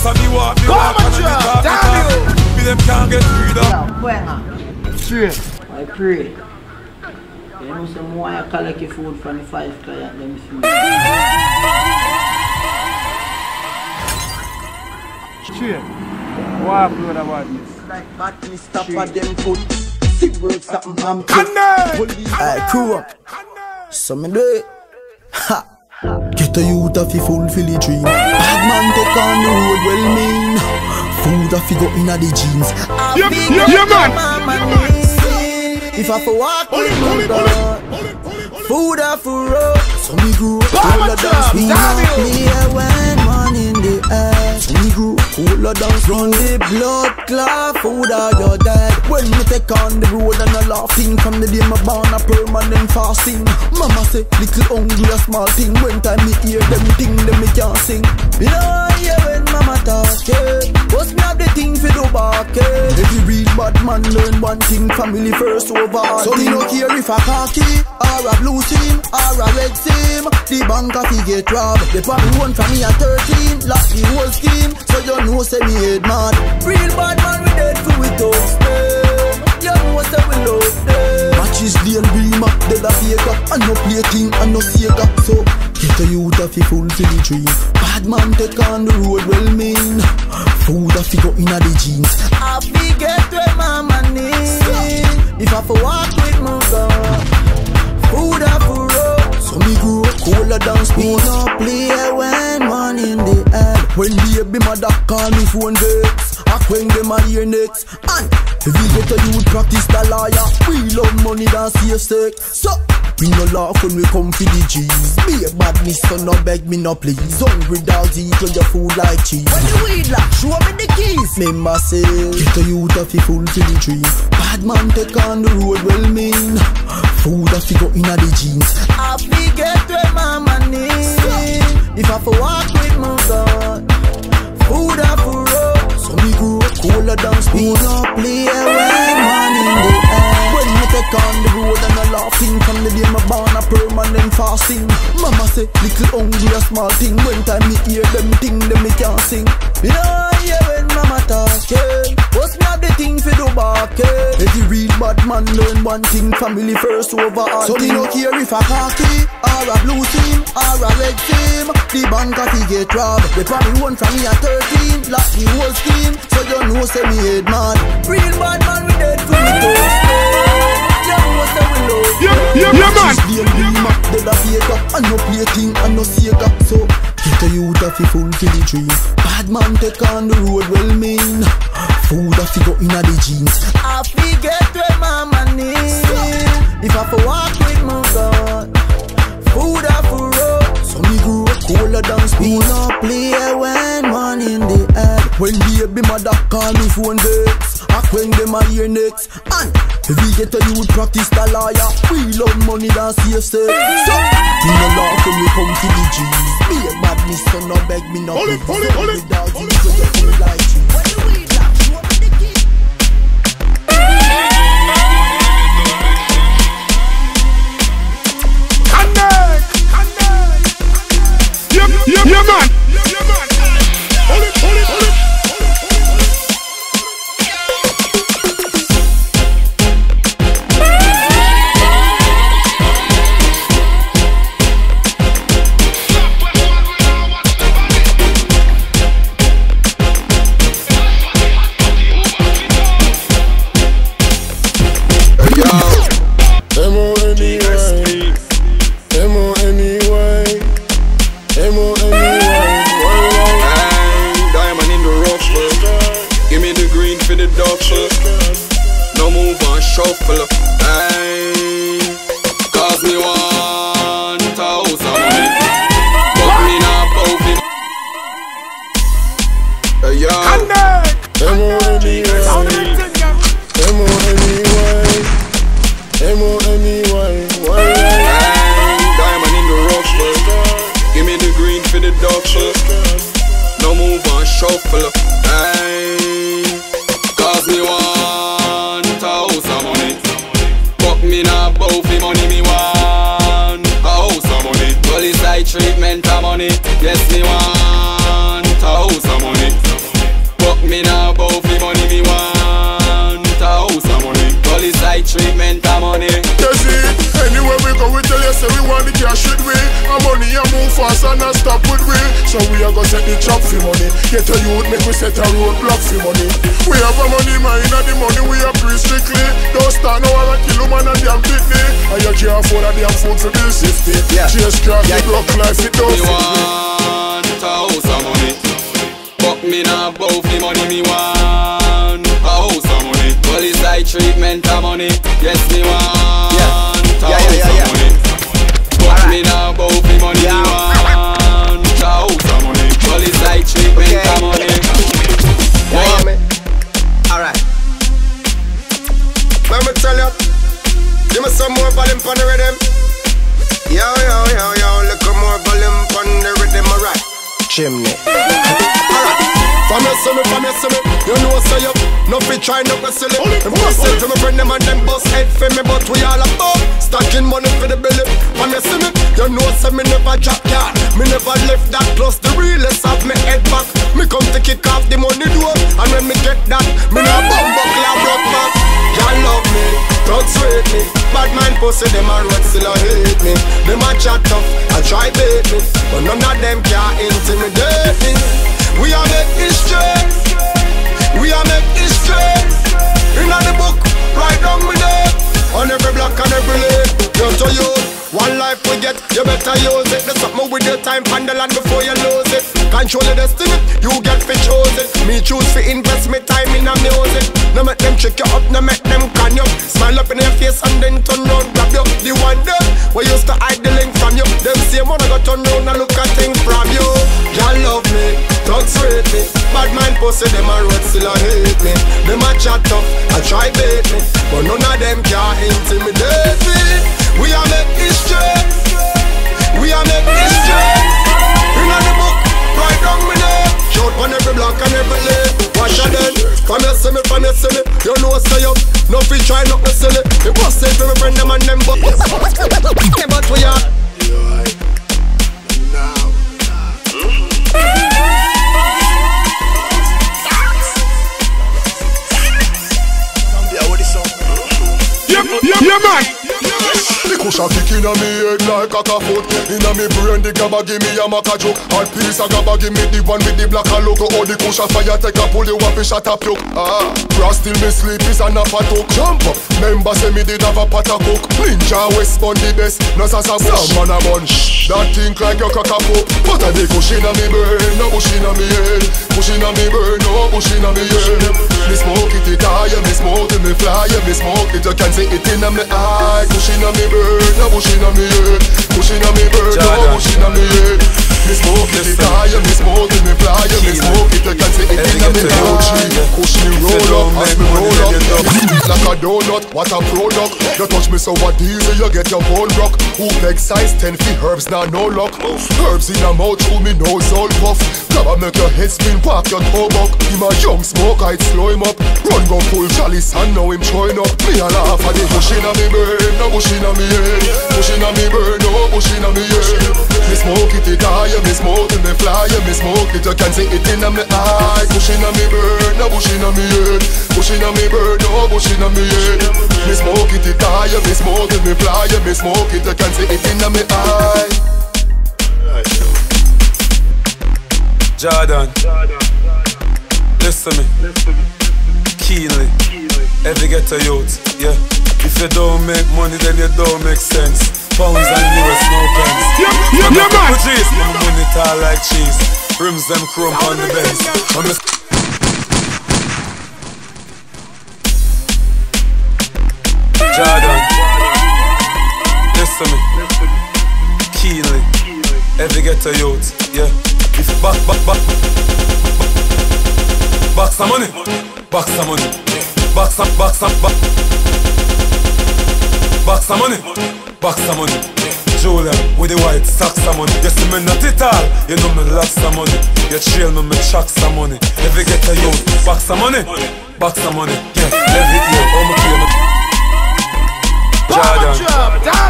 Yes, I me walk, me walk, and I me talk, me talk. Me them can't get rid of. Straight. I pray. You know some more I collect your food from the five client them see. Straight. What upload about this? Like badness stop at them foot. Cigarettes something I'm Hey, crew up. So me do it. Ha. A youth of fulfill the dream. Bad man take on the road well mean. Food of go inna the jeans. Yeah, feel yeah, man. If I for walk with my God. Food of for road. So me grew up cooler dance. We not up cooler dance. Run the blood clot. Food of your dad. When me take on the road and a laughing from the day my born a permanent fasting. Mama say little hungry a small thing. When time me hear them thing them me can't sing. Know hear when mama talking. What's me have the thing for do barking. Every real bad man learn one thing. Family first over. all So me no care if a khaki or a blue team or a red team. The bank a fi get robbed. They probably one from me at 13. Lock the whole scheme. So you know say me head mad. Real bad man we dead for we toast them. You know say we love them. Matches Lane Beamer, they la Vega. And no play king and no Sega. So get a youth a fi fulfill the dream. Bad man take on the road well mean. Food a fi go inna the jeans. I fi get where mama need. If I for walk with my God. Food up for road. So me grew up cooler than spoon. Me no play when man in the air. When baby mother call me phone vex. I when them a hear next. And if you get a youth practice the lawyer. We love money than safe sex. So we no laugh when we come for the G's. Be a badness, so no beg me no please. Hungry dogs eat on your food like cheese. When the weed lock, show me the keys. Member say, get a youth of fulfill the dream. Bad man take on the road well mean. Food a fi go inna the jeans. I fi get where mama need. If I for walk with my cooler spoon. Me no play when man in the air. When me take on the road and a laughing from the day my born a permanent fasting. Mama say little hungry a small thing. When time me hear them thing, them me can't sing. No hear when mama talking. What's me have the thing for do barking? Every real bad man learn one thing, family first over all So me no care if a khaki or a blue team or a red team. The bank a fi get robbed. They probably one from me at 13. Lock the whole scheme, so you know say me head mad. Real bad man with dead fi fulfill the dream. Bad man take on the road, well mean. Food a fi go inna the jeans. I fi get where mama need. If I fi walk with my God, food a fi road. So me grew up cooler than speed. no play when one in the head. When baby mother call me phone dates. Act when them a hear next. And we get a youth practice the lawyer, we love money than safe sex. So, you no laugh when you come to the G's. Be a badness, so no beg me no Hold it, hold it, hold it, The dogs, you go Get a youth, make we set a roadblock for money. We have a money mind and the money we are pretty strictly. Don't start no other kill a man and damn pitney. And you can't afford a damn food for bill safety. Yeah. Chase craft, yeah. block life, it don't fit me. want a house of money. But me not bow for money, me want a house of money. Police like treatment of money. Yes, me want a house of money. Police like treatment of money. Yeah, yeah, Alright. Let me tell you. Give me some more volume on the rhythm. Yo, yo, yo, yo. Look more volume on the rhythm, alright. Chimney. Alright. From your summer, from your summer, you know say you No fit try no go silly. Them bust it to my friend them and them bust head for me But we all about stacking money for the belly From your summer, you know say me never drop yard Me never left that plus the realest of me head back. Me come to kick off the money door. And when me get that, me nah bumbo clap rock back. Y'all love me, thugs rate me. Bad mind pussy, them a road still a hate me. Them a chat tough, I try bait me. But none of them can intimidate me We are make history We are make history In the book, write down me name On every block and every lane You to you one life we get, you better use it. Do something with your time the land before you lose it. Control your destiny, you get fi chosen. Me choose to invest me time in a music. No make them trick you up, no make them can you. Smile up in your face and then turn round, grab you. The one day we used to hide the link from you. Them same one I got turn round and look at things from you. Y'all love me, thugs rate me. Bad mind pussy, them a road still a hate me. Them a chat tough, I try bait me, but none of them can intimidate me. We are make history. We are make history. Down me name. Shout on every block and every lane. Watch out then. From your see me, from your see me. You know say up. No fi try not me silly. Me bust it for me friend them and them but. Yeah, but we Yeah, yeah, man. push a kick inna me head like a foot. Inna me brain the gabba give me a maca joke. Hard piece a gabba give me the one with the black logo. All the kush a fire take a pull you up fish at a puke. Ah, cross till me sleep is a nap a talk. Jump up, member say me did have a pot a cook. Ninja West Bun the best, no sasa bush. Some man a bunch, that think like your cock a poke. But a the kush inna me brain, no bush inna me head. Bush inna me brain, no bush inna me head. Me smoke it, it high, me smoke it, me fly, me smoke it. You can see inna me eye. Bush inna me brain, no bush inna me head. Bush inna me brain, no bush inna me head. Me smoke it high, me smoke me fly, me smoke it. You can see it me eye. Push me roll up, as me roll up. Like a donut, what a product. You touch me so what easy, you get your bone rock. Who leg size 10 feet herbs, now no luck. Herbs in a mouth, through me nose all puff. Grab a make your head spin, park your toe buck. Him a young smoke, I'd slow him up. Run go full chalice and now him throwing up. Me a laugh at the bush inna me brain, no bush inna me head. Bush inna me brain, no bush inna me head. Me smoke it, it high, me smoke it, me fly, me smoke it. You can see it inna me eye. Bush inna me brain, no bush inna me head. Bush inna me brain, no bush inna me head. Me smoke it, it high, me smoke it, me fly, me smoke it. You can see it inna me eye. Jordan, listen me. Keenly, every ghetto youth, yeah. If you don't make money, then you don't make sense. Pounds and US, no pence. Yeah, yeah, yeah, man. G's, my money tall like cheese. Rims them chrome on the. I'm a Jordan, listen to me. Keenly, every ghetto youth, yeah. If back, back, back, back some money, back some money, back some, back some, back, back some money, back some money. Julia with the white socks some money. You see me not it all, you know me lock some money. You trail me, me chuck some money. Every ghetto youth, back some money, back some money. Yeah, every year, oh me play me. Jordan.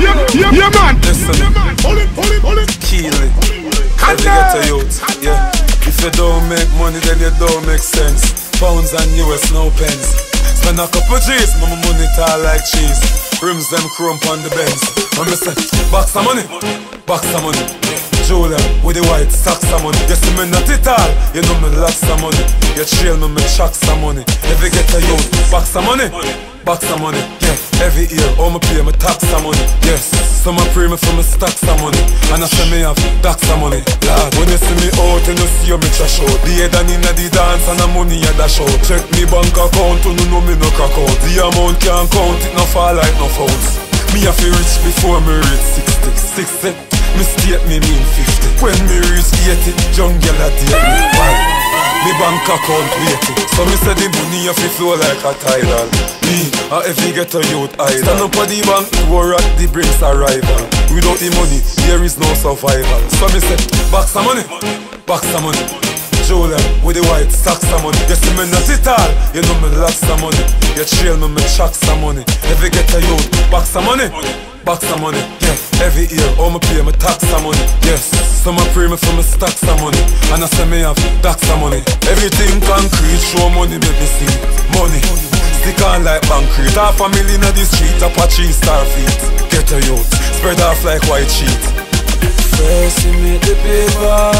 Yeah, yeah, yeah, man. Listen, Pull it, pull it, pull it. Keely. Every ghetto youth, yeah. If you don't make money, then you don't make sense. Pounds and US, no pence. Spend a couple G's, my money tall like cheese. Rims them chrome on the Benz. I'm say, box some money, box some money. Julia with the white socks some money. You see me not it all, you know me lots some money. You trail me, me chuck some money. Every a youth, box some money, box some money. Yeah, every year, all me pay me tax some money. Yes, some a pray me for me stack some money. And I say me have tax some money. Lord, when you see me out, you know see me trash out. The head and inna the dance and the money a dash out. Check me bank account, you know me no crack out. The amount can't count, it no fall like no fouls. Me have to reach before me reach 60, 60. Me state me mean 50. When me reach 80, jungle a date me. Why? Me bank account waiting So me say the money have to flow like a tidal Me, a every get a youth idol. Stand up at the bank, door at the brinks arrival. Without the money, there is no survival. So me say, box some money, box some money. Julia with the white socks some money. You see me not it all, you know me lots some money. You trail me, me chuck some money. Every get a youth, box some money Box some money, yeah. Every year, all me pay me tax some money Yes, some a pray me for me stack some money. And I say me have tax some money. Everything concrete, show money, baby see Money, stick on like concrete. Half a million of the street, Apache star feet. Get a youth, spread off like white sheet. First you make the paper.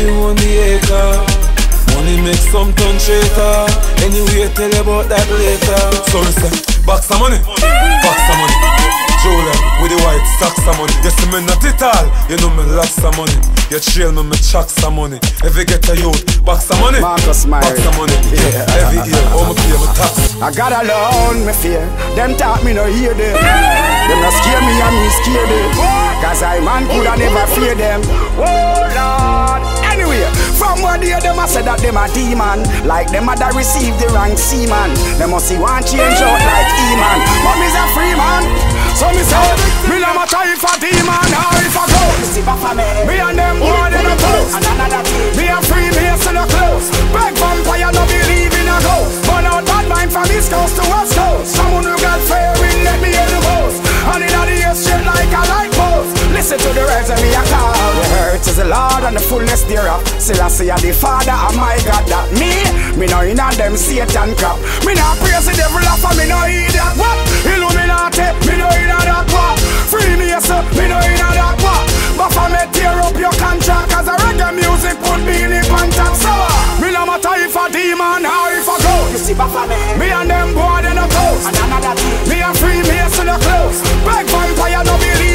You own the acre. Money make some ton traitor Anyway, tell you about that later. So me say, box some money, box some money Julia with the white socks some money You see me not it all, you know me lots some money You trail me, me chuck some money Every get a youth, box some money Marcus Box Myrie. some money, yeah, every year Oh me pay me tax I got alone, me fear. Them talk me no hear them. Them no scare me and me scare them. Cause I man coulda never fear them. Oh Lord. Anyway, from what they them a say that them a demon. Like them a da receive the wrong seaman. Them must see one change out like E-man. Me's a free man. So me say, me no matter if a demon or if a ghost. Me and them more than a toast. Me a free, me a a close. Beg vampire Listen to the words of me a call. The hurt is the Lord and the fullness thereof. I say the Father and my God that me, me no in on them Satan crap. Me no praise the devil off and me no hear that. What? Illuminati, me no in a that war. Freemason, me no in a that war. But for me tear up your contract, cause a reggae music put me in the contact. So, me no matter if a demon or if a ghost. You see, Bafame, me me and them boy they no ghost. And another thing, me a Freemason no close. Beg vampire no believe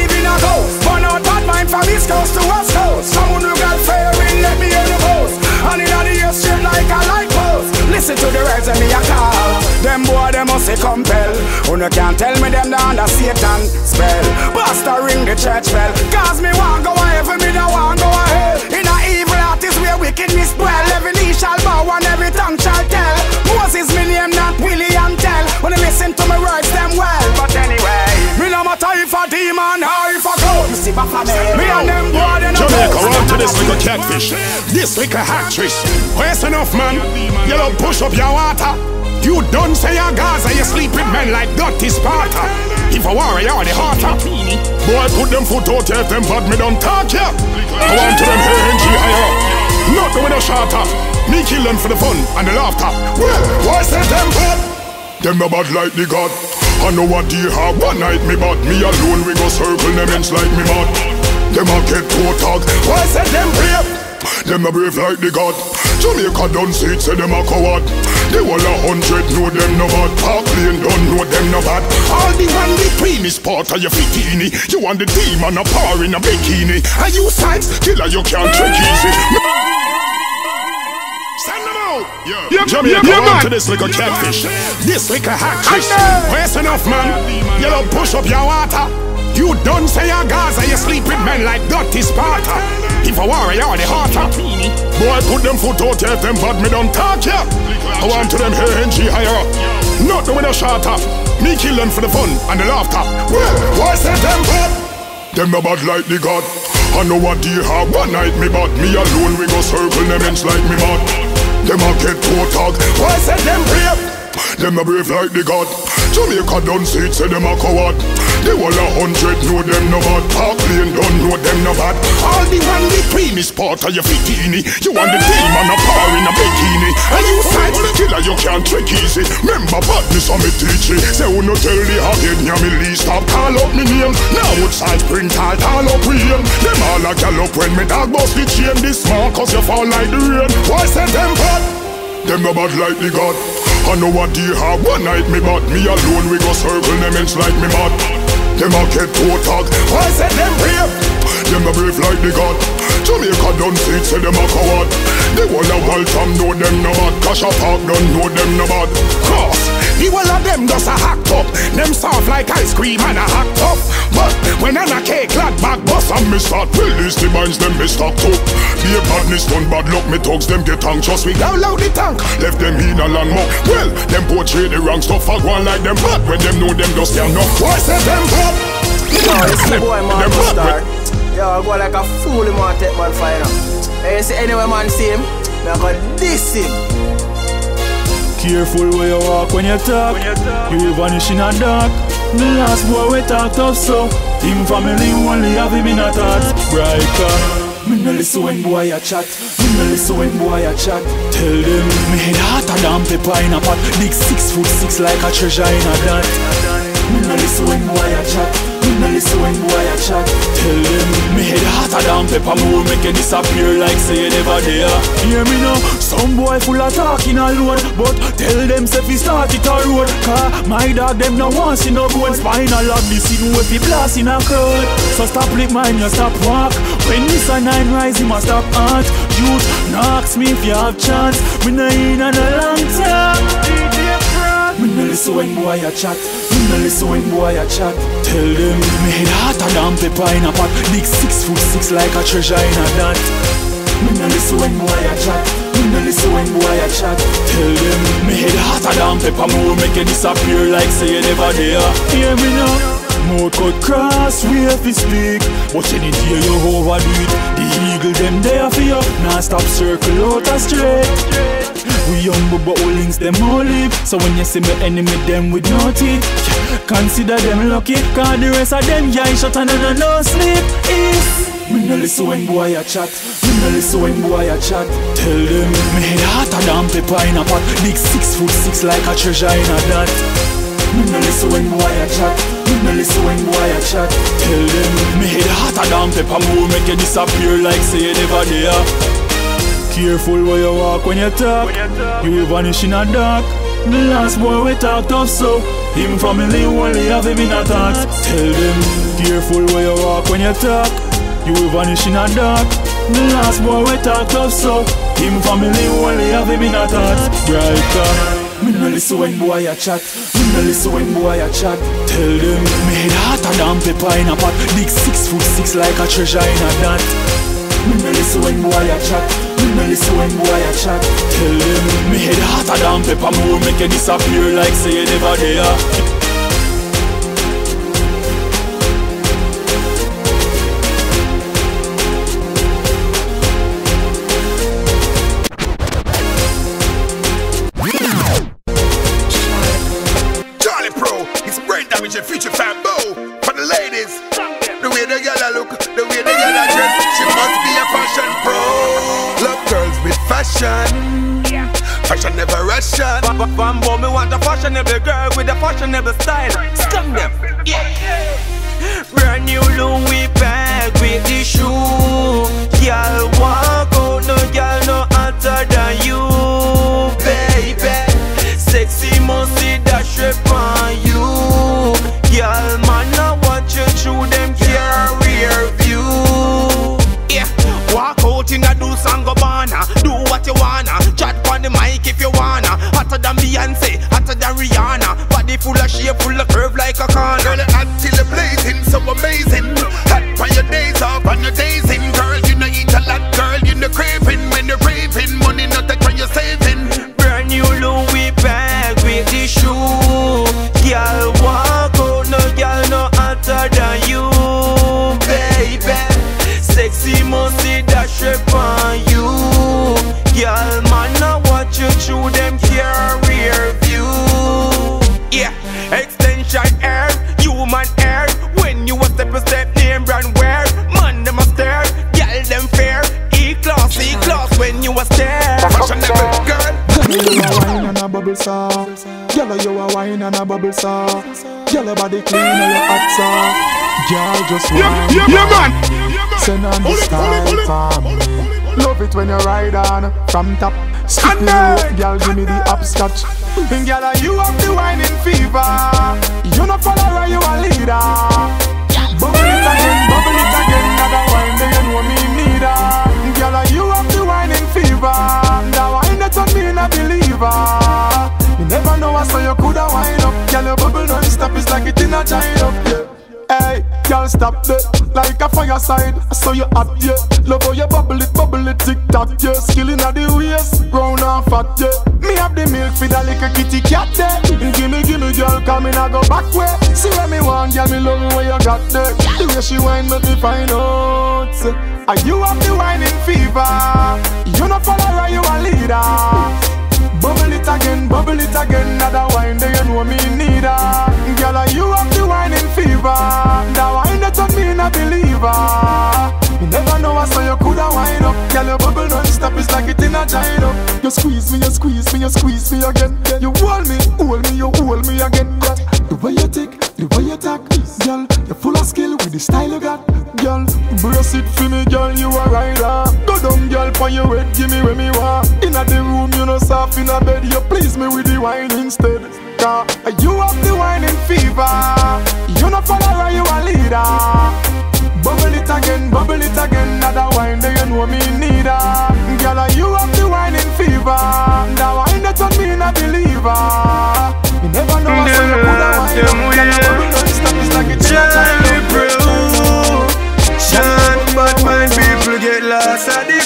East Coast to West Coast. Someone who got fearing, let me hear the post. And in the ear straight like a light post. Listen to the words of me a call. Them boy they must say compel. Who no can tell me them down the Satan spell. Pastor ring the church bell. Cause me want go a heaven, me no want go a hell. In a evil artist where wickedness dwell. Every knee shall bow and every tongue shall tell. Moses me name not William Tell. When I listen to me words them well. But Me and them boy they no Jamaica, ghost. run to this little catfish. This like little actress. Where's enough, man? You don't push up your water. You don't say your Gaza, you sleep with men like dirty Sparta. If I worry, a warrior, the hotter. Boy, put them foot out, if them bad me don't talk, yeah. I want to them HNG higher. Nothing with a shatter. Me kill them for the fun and the laughter. Well, why say them bad? Them no bad like the God. I know what they have one night me bad. Me alone we go circle them ends like me mad. Them a get to talk. Why say them brave? Them no brave like the God. Jamaica done see it, say them a coward. They whole a hundred know them no bad. Park Lane don't know them no bad. All the one between is part of your bikini. You want the demon a power in a bikini. And you sides killer you can't trick easy. Send out. Yeah, Jamaica yeah, run man. to this little catfish. This little actress. Where's enough man? You don't push up your water. You don't say your Gaza, you sleep with men like dirty Sparta. If a warrior, the hotter. Boy, put them foot out, if them bad me don't talk, yeah. I want to them HNG higher up. Not doing a shot off. Me kill them for the fun and the laughter. Well, why say them bad? Them no bad like the God. I know what they have one night me bad. Me alone we go circle them ends like me mad. Them a get to talk. Why say them brave? Them a brave like the God. Jamaica done see it, say them a coward. The whole a hundred know them no bad. Park Lane don't know them no bad. All the one between is part of your bikini. You want the demon a power in a bikini. And you fight killer, you can't trick easy. Remember badness on me teach it. Say who no tell the again, ya me least stop call up me name. Now outside spring tall, tall up rain. All a gal up when me dog bust the chain. This small cause you fall like the rain. Why say them bad? Them no bad like the God. I know what they have one night me bad. Me alone we go circle them ends like me mad. Them a get to talk. Why say them brave? Them no brave like the God. Jamaica done see say them a coward. The whole of Waltham know them no bad. Kasha Park don't know them no bad. Cross. The whole of them just a hacked up. Them soft like ice cream and a hacked up. But when I'm a cake lad back bus and me start release the minds them me stocked up. Be a badness done bad luck me thugs them get anxious. We down loud the tank. Left them in a land more. Well, them portray the wrong stuff. I go on like them bad when them know them just can't know. Why say them bad? Yo, it's the boy man Them to bad start. Yo, I go like a fool him want take man fire. Hey, you see anyway man see him, me I go diss him. Careful where you walk when you talk. You vanish in a dark. The last boy we talk tough so. Him family only have him in a thought. Brighter. Uh, me no listen when boy a chat. Me no listen when boy a chat. Tell them me head hotter than pepper in a pot. Big six foot six like a treasure in a dot. Me no listen when boy a chat. Me no listen when boy a chat. Tell them me head hotter than pepper. Will make you disappear like say you never there. Hear me now. Some boy full of talking alone, but tell them say fi start it a road. Car my dog them no want see no bone. Spinal lock the scene with fi blast in a crowd. So stop lick mine, you stop walk. When this a nine rise, you must stop art. Youth knocks me if you have chance. Me no in a long time. Me no listen when boy a chat. No listen when boy a chat. Tell them me head hotter than pepper in a pot. Big six foot six like a treasure in a dot. Me no listen when boy a chat. Me no listen when boy a chat. Tell them me head hotter than pepper. Will make you disappear like say you never there. Hear me now. Mouth cut cross, have to speak But any day you overdo it The eagle them there for you. Now stop circle out a straight. We humble but we links them all live. So when you see me enemy them with no teeth. Consider them lucky Cause the rest of them yeah shut and no no sleep. Me no listen when boy a chat. Me no listen when boy a chat. Tell them me head hotter than pepper in a pot. Big six foot six like a treasure in a dot. Me no listen when boy a chat. Me listen when boy a chat. Tell them me head hotter than pepper more make you disappear like say you never there. Careful where you walk when you talk. You will vanish in a dark. The last boy we talk tough so Him family only have him in a thoughts Tell them careful where you walk when you talk You will vanish in a dark The last boy we talk tough so Him family only have him in a thoughts Brighter uh, Me no listen when boy a chat Me no listen when boy a chat Tell them Me head hotter than pepper in a pot Big six foot six like a treasure in a knot Me no listen when boy a chat Me no listen when boy a chat Tell them Me head hotter than pepper more. Make you disappear like say you never there Russian. Bambo, me want a fashionable girl with a fashionable style. Scum them, a saw Girl, your body clean and your hot saw Girl, just wine yeah, yeah, man. Send on the style farm Love it when you ride on From top. It rope, girl, give me the upscotch. Girl, you have the whining fever. You no follow her, you a leader. Bubble it again, bubble it again Another wine, then you know me need her Girl, you have the whining fever. The wine that me not believer You never know us, so you coulda wind up Girl, your bubble don't stop, it's like it in a giant up, yeah Hey, girl, stop that like a fireside. I saw you hot, yeah. Love how you bubble it, bubble it, tick tock, yeah. Skill in the waist, round and fat, yeah. Me have the milk for the little kitty cat, there. Gimme, gimme, girl, come in, I go back way. See where me want, girl, me love where you got there. The way she make me find out. Are ah, you have the whining fever? You no follow her, you a leader. Bubble it again, bubble it again. Another wine, do you know me need her? Girl, you have the whining fever? The wine that on me not believer. You never know us, so you coulda wind up. Girl, your bubble don't stop, it's like it in a giant up. You squeeze me, you squeeze me, you squeeze me again. You hold me, hold me, you hold me again. The way you tick, the way you talk, girl, you're full of skill with the style you got. Girl, brace it for me, girl, you a rider. Go down, girl, for your head, give me where me want. Inna the room, you know soft in a bed, you please me with the wine instead. Cause you have the whining fever. You no follow her, you a leader. Bubble it again, bubble it again. Another wine, do you know me need her? Girl, you have the whining fever. The wine that on me not believer. Ah. You never know what's on the wine. Girl, your bubble don't stop, it's like it's Charlie but my people get lost. At the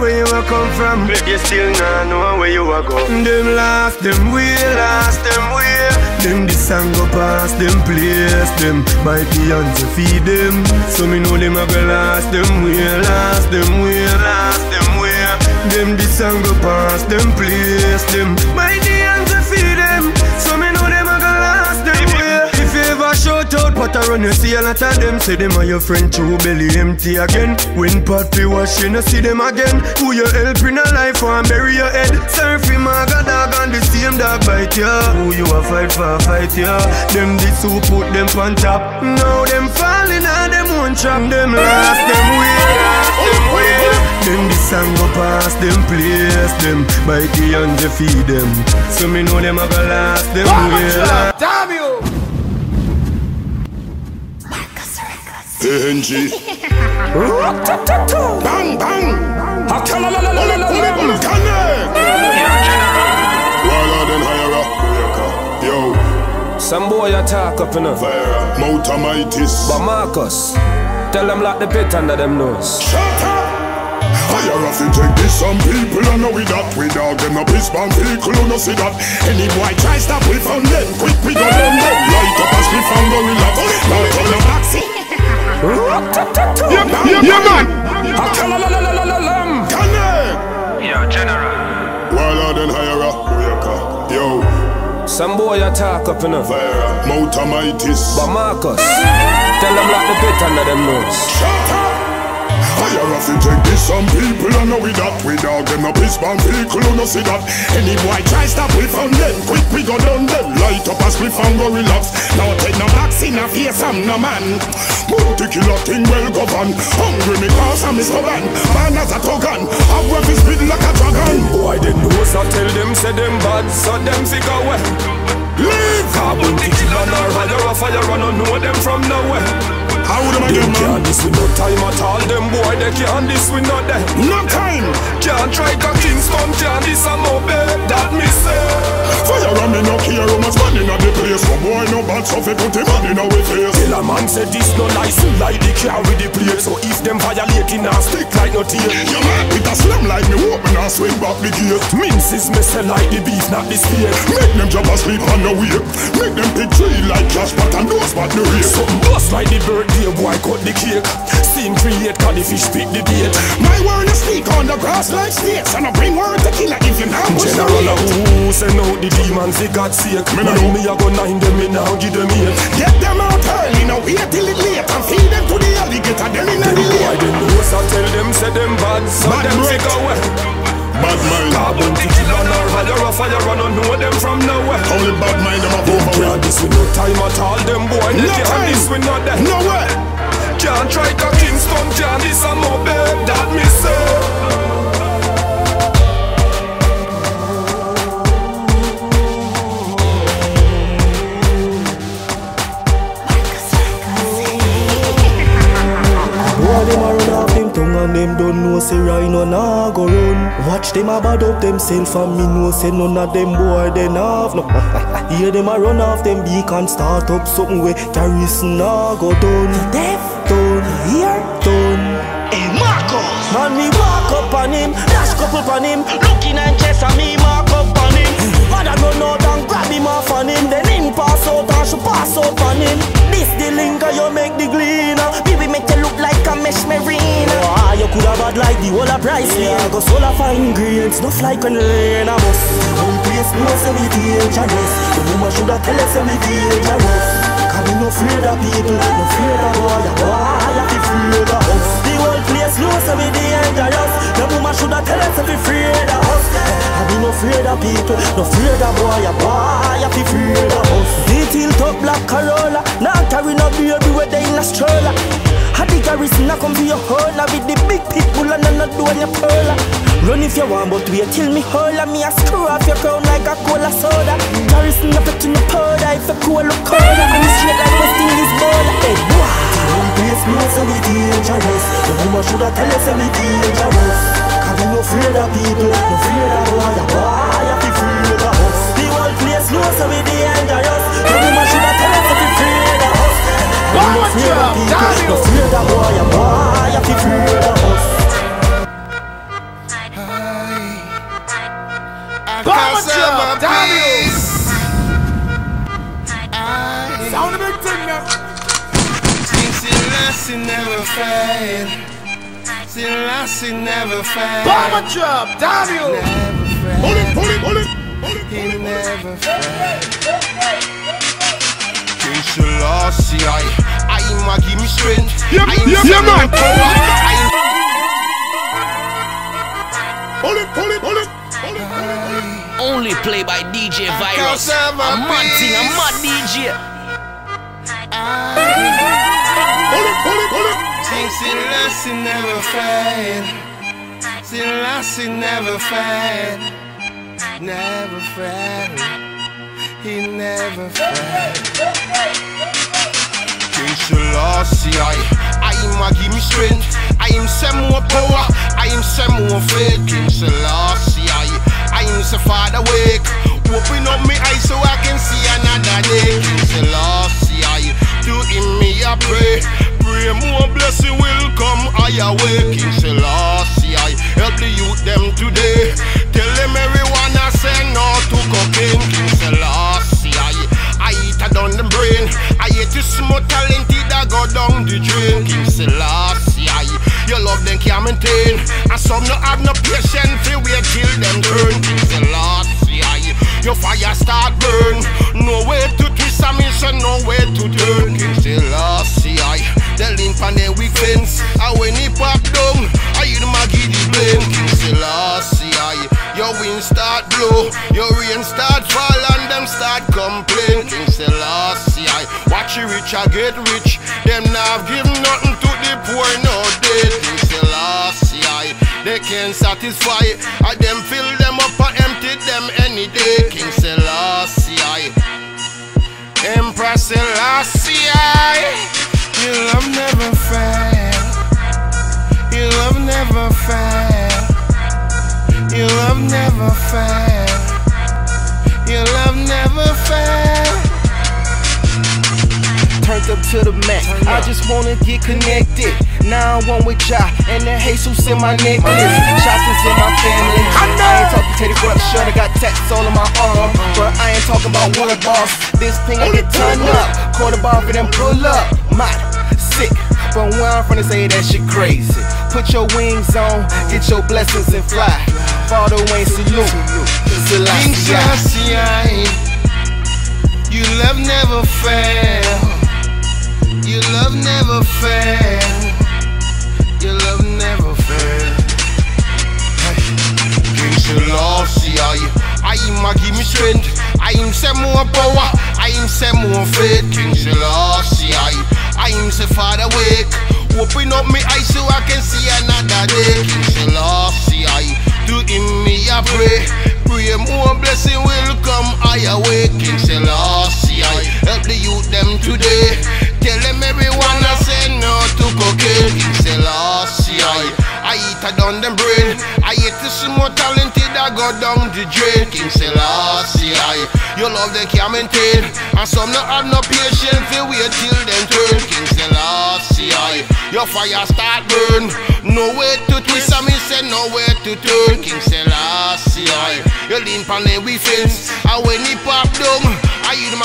where you a come from. You still not know where you a go Them lost, them way, lost, them way Them this song go past them place Them by Beyonce feed them. So me know them a go lost, them way, lost, them way, lost, them way them this song go past them place them My the hands feed them way If you ever shout out but a run, you see a lot of them. Say them are your friend, true belly empty again. When pot fi wash, you no see them again. Who you help in a life and bury your head. Surfy god dog and the same dog bite ya. Who you a fight for, fight ya. Them this who put them on top. Now them falling and them one trap. Them last, them way, last, them way. Them this song go past them place them. Bite the and you feed them. So me know them a go last, them way. Damn you! ANG. bang, bang. Pull it, pull it, pull it, connect. Wild and higher Yo. Some boy attack up in a Moutamitis. But Marcus, tell them lock the pit under them nose. Shut up. Higher off you take this some people. I know we that we dog them a piss bomb vehicle no see that. Any boy try stop we found them quick. We got them them. Light up as we found go relax Now turn the taxi Yeah, yeah, yeah man Yo, General. Wilder than higher Yo Some boy attack up in a Moutamitis But Marcus, tell them lock the pit under them nose. Shut up Higher off you take this some people. I know we that we dog them a piss bomb vehicle you no see that. Any boy try stop we found them. Quick we go down them. Light up as we found go relax. Now take no box in a face I'm no man. Bounty killer thing well governed Hungry me cause I'm stubborn Man as a togan I wave his speed like a dragon? Boy, they know so tell them say them bad, so them figure away. Leave! Carbon ticket on our fire, a fire, I don't know them from nowhere. How They again can't man? this with no time at all, them boy, they can't this with no them. No time Can't try to Kingston, can't this a mobile, that me say. Fire and me no care how much man inna the place No boy no bad so fi put him man inna we face Tell a man say this no license, like the carry the place. So if them violating, now stick like no tail. You man with a slam like me open and swing back the gate Minces me say like the beef, not the steak. Make them drop asleep on the way Make them pick tree like cash pot and those spot the race Something bust like the birthday boy cut the cake. Scene create, cause the fish pick the bait. My word is sneak on the grass like snakes And I bring word to killer if you now push the General rate who send out the demons for God's sake. Me no know. me a go nine them, me now give them eight. Get them out early now wait till it late And feed them to the alligator them Them the boy, lake them know so tell them say them bad, so Bad them figure away. Fire, a fire, I don't know them from nowhere. Only bad mind them a Them over can't this with no time at all, them boy, they No can't time. this with no them. No way Can't try to Kingston, can't this a mobile, eh, that me say. Boy, them a run off them tongue and them don't know say rhino nah go run. Watch them a bad up themself and me know say none of them boy they have no. Hear them a run off them beak and start up something where carries nah go done. Deaf done, here done. Hey Marcos, man me walk up on him, dash couple on him, looking and chest and me mark up on him. Mother run out and grab him off on him, then pass out and she pass out on him. This the linker you make the gleaner, baby make you look like a mesh marina. Ah, you coulda bad like the whole of price, yeah. Cause all of fine ingredients, nuff like when rain a bus. One place no say we dangerous, the woman shoulda tell us say we dangerous. Cause we no afraid of people, no afraid of boy, boy, a fi afraid of us. The whole place know say we dangerous, the woman shoulda tell us say we afraid of us. And we no afraid of people, no afraid of boy, a boy, a fi afraid of us. The tilt up black Corolla, now carry no baby where they in a stroller. Had the garrison not come for your hurler with the big people and not doing your pearler. Run if you want, but wait till me hurler. Me a screw off your crown like a cola soda. Garrison not fit in the powder if you cool look colder. And it's straight like West Indies bowler. Hey, boy. One place me say we dangerous. The woman shoulda tell us say we dangerous. Cause we no afraid of people, no afraid of boy, a boy, a fi afraid of us. The whole place know say we dangerous. The woman shoulda tell us say we afraid of us. We no afraid of people, no afraid of boy, a boy, a fi afraid of us. Bomber drop, damn you! Sound a big thing now. Selassie never fail. Selassie never fail. Bomber drop, damn you! Pull it, pull it, pull it He never fail. King Selassie, I I am a give me strength. Yeah, I am yeah, yeah, man. power. I am Pull it, pull it, pull it. Only play by DJ Virus. I'm a A mad thing, a mad DJ. Pull it, pull it, pull it. Things in lassie never fade. See, lassie never fade. Never fade. He never fade. King Selassie, I, I am a give me strength. I am some more power. I am some more faith. King Selassie, I, I am the Father wake. Open up my eyes so I can see another day. King Selassie, I, to him me I pray. Pray more blessing will come. I awake. King Selassie, I help the youth them today. Tell them everyone I say no to cocaine. King Selassie, I, I eat a down the brain. I hate this more talented that go down the drain. King Selassie, I, your love them can't maintain. And some no have no patience for wait till them turn. King Selassie, I, your fire start burn. No way to twist a mission, no way to turn. King Selassie, I, the link on the weak fence. And when he pop down, I hear them give the blame. King Selassie, I, your wind start blow, your rain start fall and them start complain. King Selassie, I watch you rich, I get rich. Them not give nothing to the poor, no dead. King Selassie, I they can't satisfy. I them fill them up and empty them any day. King Selassie, I Empress Selassie, I Your love never fail. Your love never fail. Your love never fail. Your love never fail. Turned up to the max. I just wanna get connected. Now I'm one with ya and the Jesus in my necklace. Shots is in my family. I ain't talking Teddy Ruxpin, I got tats all on my arm. But I ain't talking about one boss. This thing I get turned up. Quarter bar for them pull up. My sick. But where I'm from to say that shit crazy. Put your wings on, get your blessings and fly. Father Wayne salute. King Selassie. Your love never fail. Your love never fail. Your love fail. King Selassie, I, am a give me strength. I am some more power. I am some more faith. King Selassie, I, I am the Father wake. Open up my eyes so I can see another day. King Selassie, I, to him me I pray. Pray more blessing will come. I awake. King Selassie, I help the youth them today. Tell them everyone I say no to cocaine. King Selassie, I, I eat a down them brain. I hate this more talented I go down the drain. King Selassie, I, your love they can't maintain. And some not have no patience for wait till them turn. King Selassie, I, your fire start burn. No way to twist and me say no way to turn. King Selassie, I, your lean pan we fence. And when he pop down, I hear them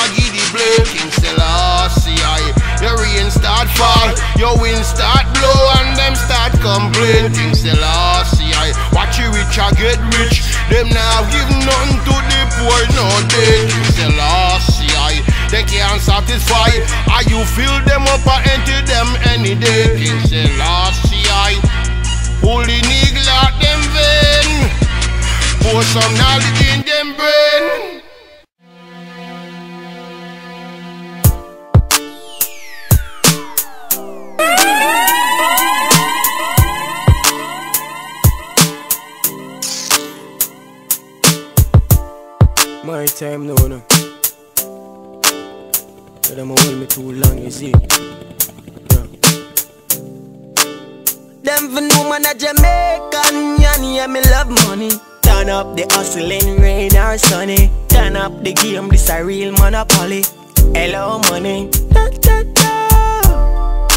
the. King Selassie, I, your rain start fall, your wind start blow, and them start complain. King Selassie, I watch you rich, I get rich. Them now give nothing to the poor, no day. King Selassie, I they can't satisfy. Are you fill them up and empty them any day? King Selassie, I holy nigga out them vein, pour some knowledge in them brain. My time now, no. Tell them I hold me too long, you see. Yeah. Them for know man a Jamaican, and yeah me love money. Turn up the hustling, rain or sunny. Turn up the game, this a real monopoly. Hello money. Da, da, da.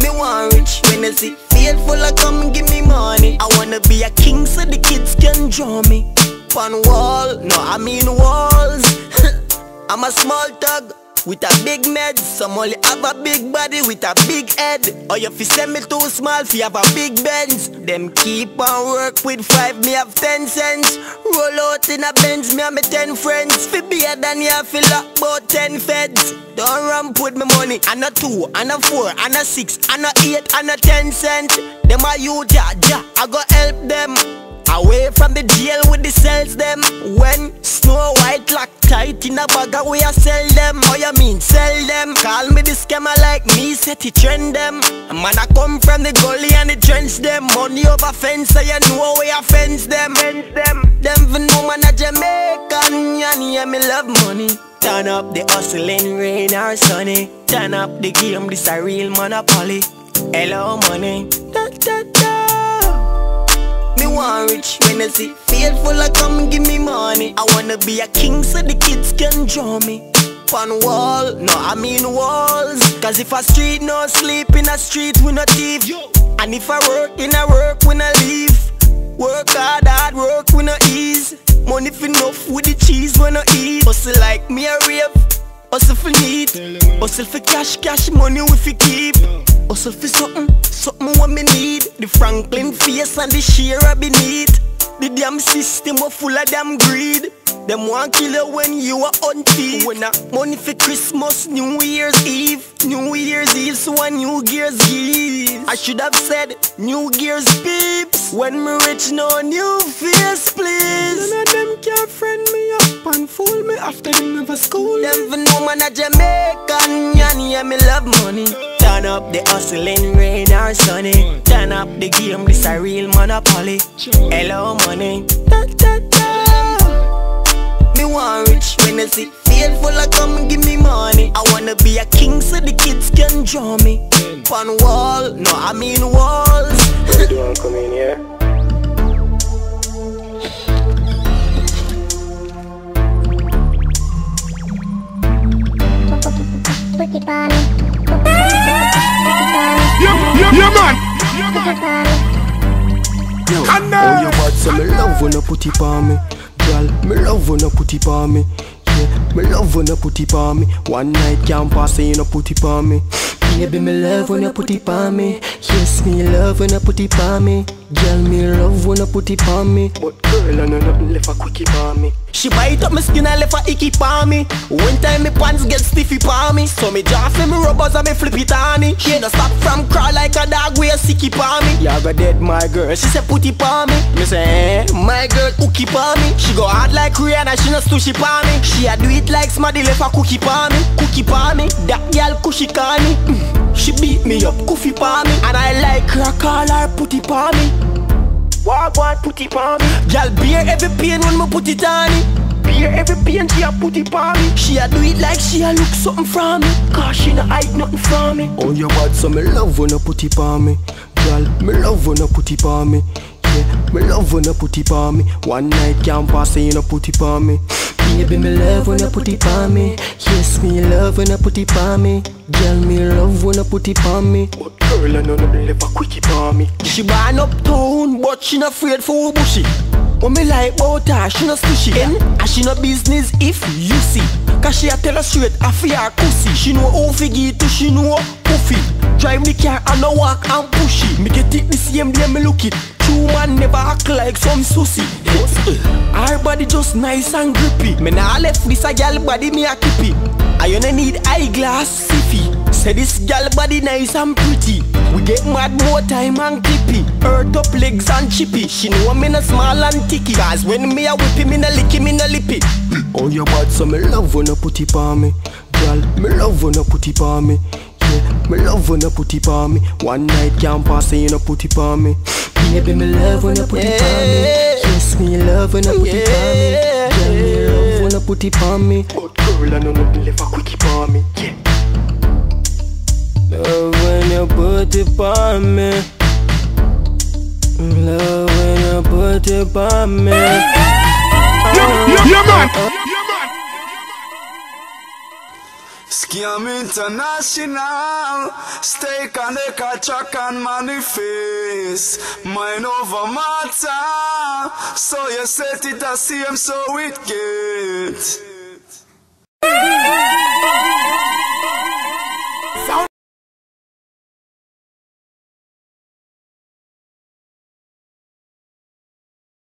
Me want rich when I see faithful, I come give me money. I wanna be a king so the kids can draw me. One wall, no I mean walls. I'm a small thug, with a big med. Some only have a big body with a big head. Or you fi send me too small fi have a big Benz. Them keep on work with five, me have ten cents. Roll out in a Benz, me and me ten friends. Fi beer than you fi lock about ten feds. Don't ramp with me money. And a two, and a four, and a six, and a eight, and a ten cent. Them a you, ja, ja. I go help them. Away from the jail with the cells them. When Snow White lock tight in a bag uh, we a sell them. How you mean sell them? Call me the scammer like me set it trend them. Man I come from the gully and the trench them. Money over fence so you know we offense them. Fence them. Them for no man a Jamaican And yeah me love money. Turn up the hustling rain or sunny. Turn up the game this a real monopoly. Hello money. Da, da, da. Want rich when I see faithful I come give me money. I wanna be a king so the kids can draw me. One wall, no I mean walls. Cause if a street no sleep in a street we no thief. And if I work in a work we no leave. Work hard, hard work we no ease. Money for enough with the cheese we no eat. Hustle like me a rave Hustle for need. Hustle for cash, cash money we fi keep. Hustle for something, something what me need. The Franklin face and the share I beneath The damn system was full of damn greed Them want kill you when you are on feet When a money for Christmas, New Year's Eve. New Year's Eve, so a New Year's Eve. I should have said New Year's peeps. When me rich, no new face, please. None of them can friend me up and fool me after them never school Them for no man a Jamaican, and yeah me love money. Turn up the hustling rain or sunny. Turn up the game, this a real monopoly. Hello money want rich. When I see faithful I come and give me money. I wanna be a king so the kids can draw me. One wall, no I mean walls. You wanna come in here? Yeah, yeah, yeah, man. Yo, oh your bad so me love when you put it on me Girl, me love when you put it on me me love when you put it on me. One night can't pass and you no put it on me. Baby, me love when you put it on me. Yes, me love when you put it on me. Girl, me love when you put it on me. But girl, I know nothing left a quickie on me. She bite up my skin and left a icky palm me. One time me pants get stiffy palm me. So me jaw for me rubbers and me flip it on me. She no stop from crawl like a dog with a sicky palm me. You go dead my girl, she say put it palm me. Me say eh, my girl hooky palm me. She go hard like Rihanna, she no stushy palm me. She a do it like smarty left a cookie palm me Cookie palm me, that girl cushy call me. Mm. She beat me up, coffee palm me. And I like her, call her putty palm me. Walk one putty palm me. Girl bear every pain when me put it on it Bear every pain she a put it palm me. She a do it like she a look something from me. Cause she no hide nothing from me. Oh your bad so me love when you put it on me? Girl, me love when you put it on me Yeah, me love when you put it on me. One night can't pass and you no put it on me. Baby, me love when you put it on me. Yes, me love when you put it on me. Girl, me love when you put it on me. But girl, I know nothing left a quickie on me. She born uptown but she not afraid for bushy What me like about her, she not squishy. And, and she no business if you see Cause she a tell us straight, I fear her pussy. She know how fi give to she know puffy. Drive me car and no walk and push it Me get it the same day me look it. True man never act like some sussy. Her body just nice and grippy. Me nah left this a gal body me a keep it I only need eyeglass siffy Say this gal body nice and pretty. We get mad more time and clippy Earth up legs and chippy. She know me no small and ticky. Cause when me a whippy me no licky me no lippy Oh your bad so me love when you put it on me. Girl, me love when you put it on me. Yeah, me love when you put it on me. One night can't pass and you no put it on me. Baby, me love when you put it on me. Yes, me love when you put it on me. Girl, me love when you put it on me. But girl, I know nothing left a quickie on me. Yeah Love when you put it on me. Love when you put it on me. Yeah, yeah, man. Skam International, stake on the track and manifest. Mind over matter, so you set it as same, so it get.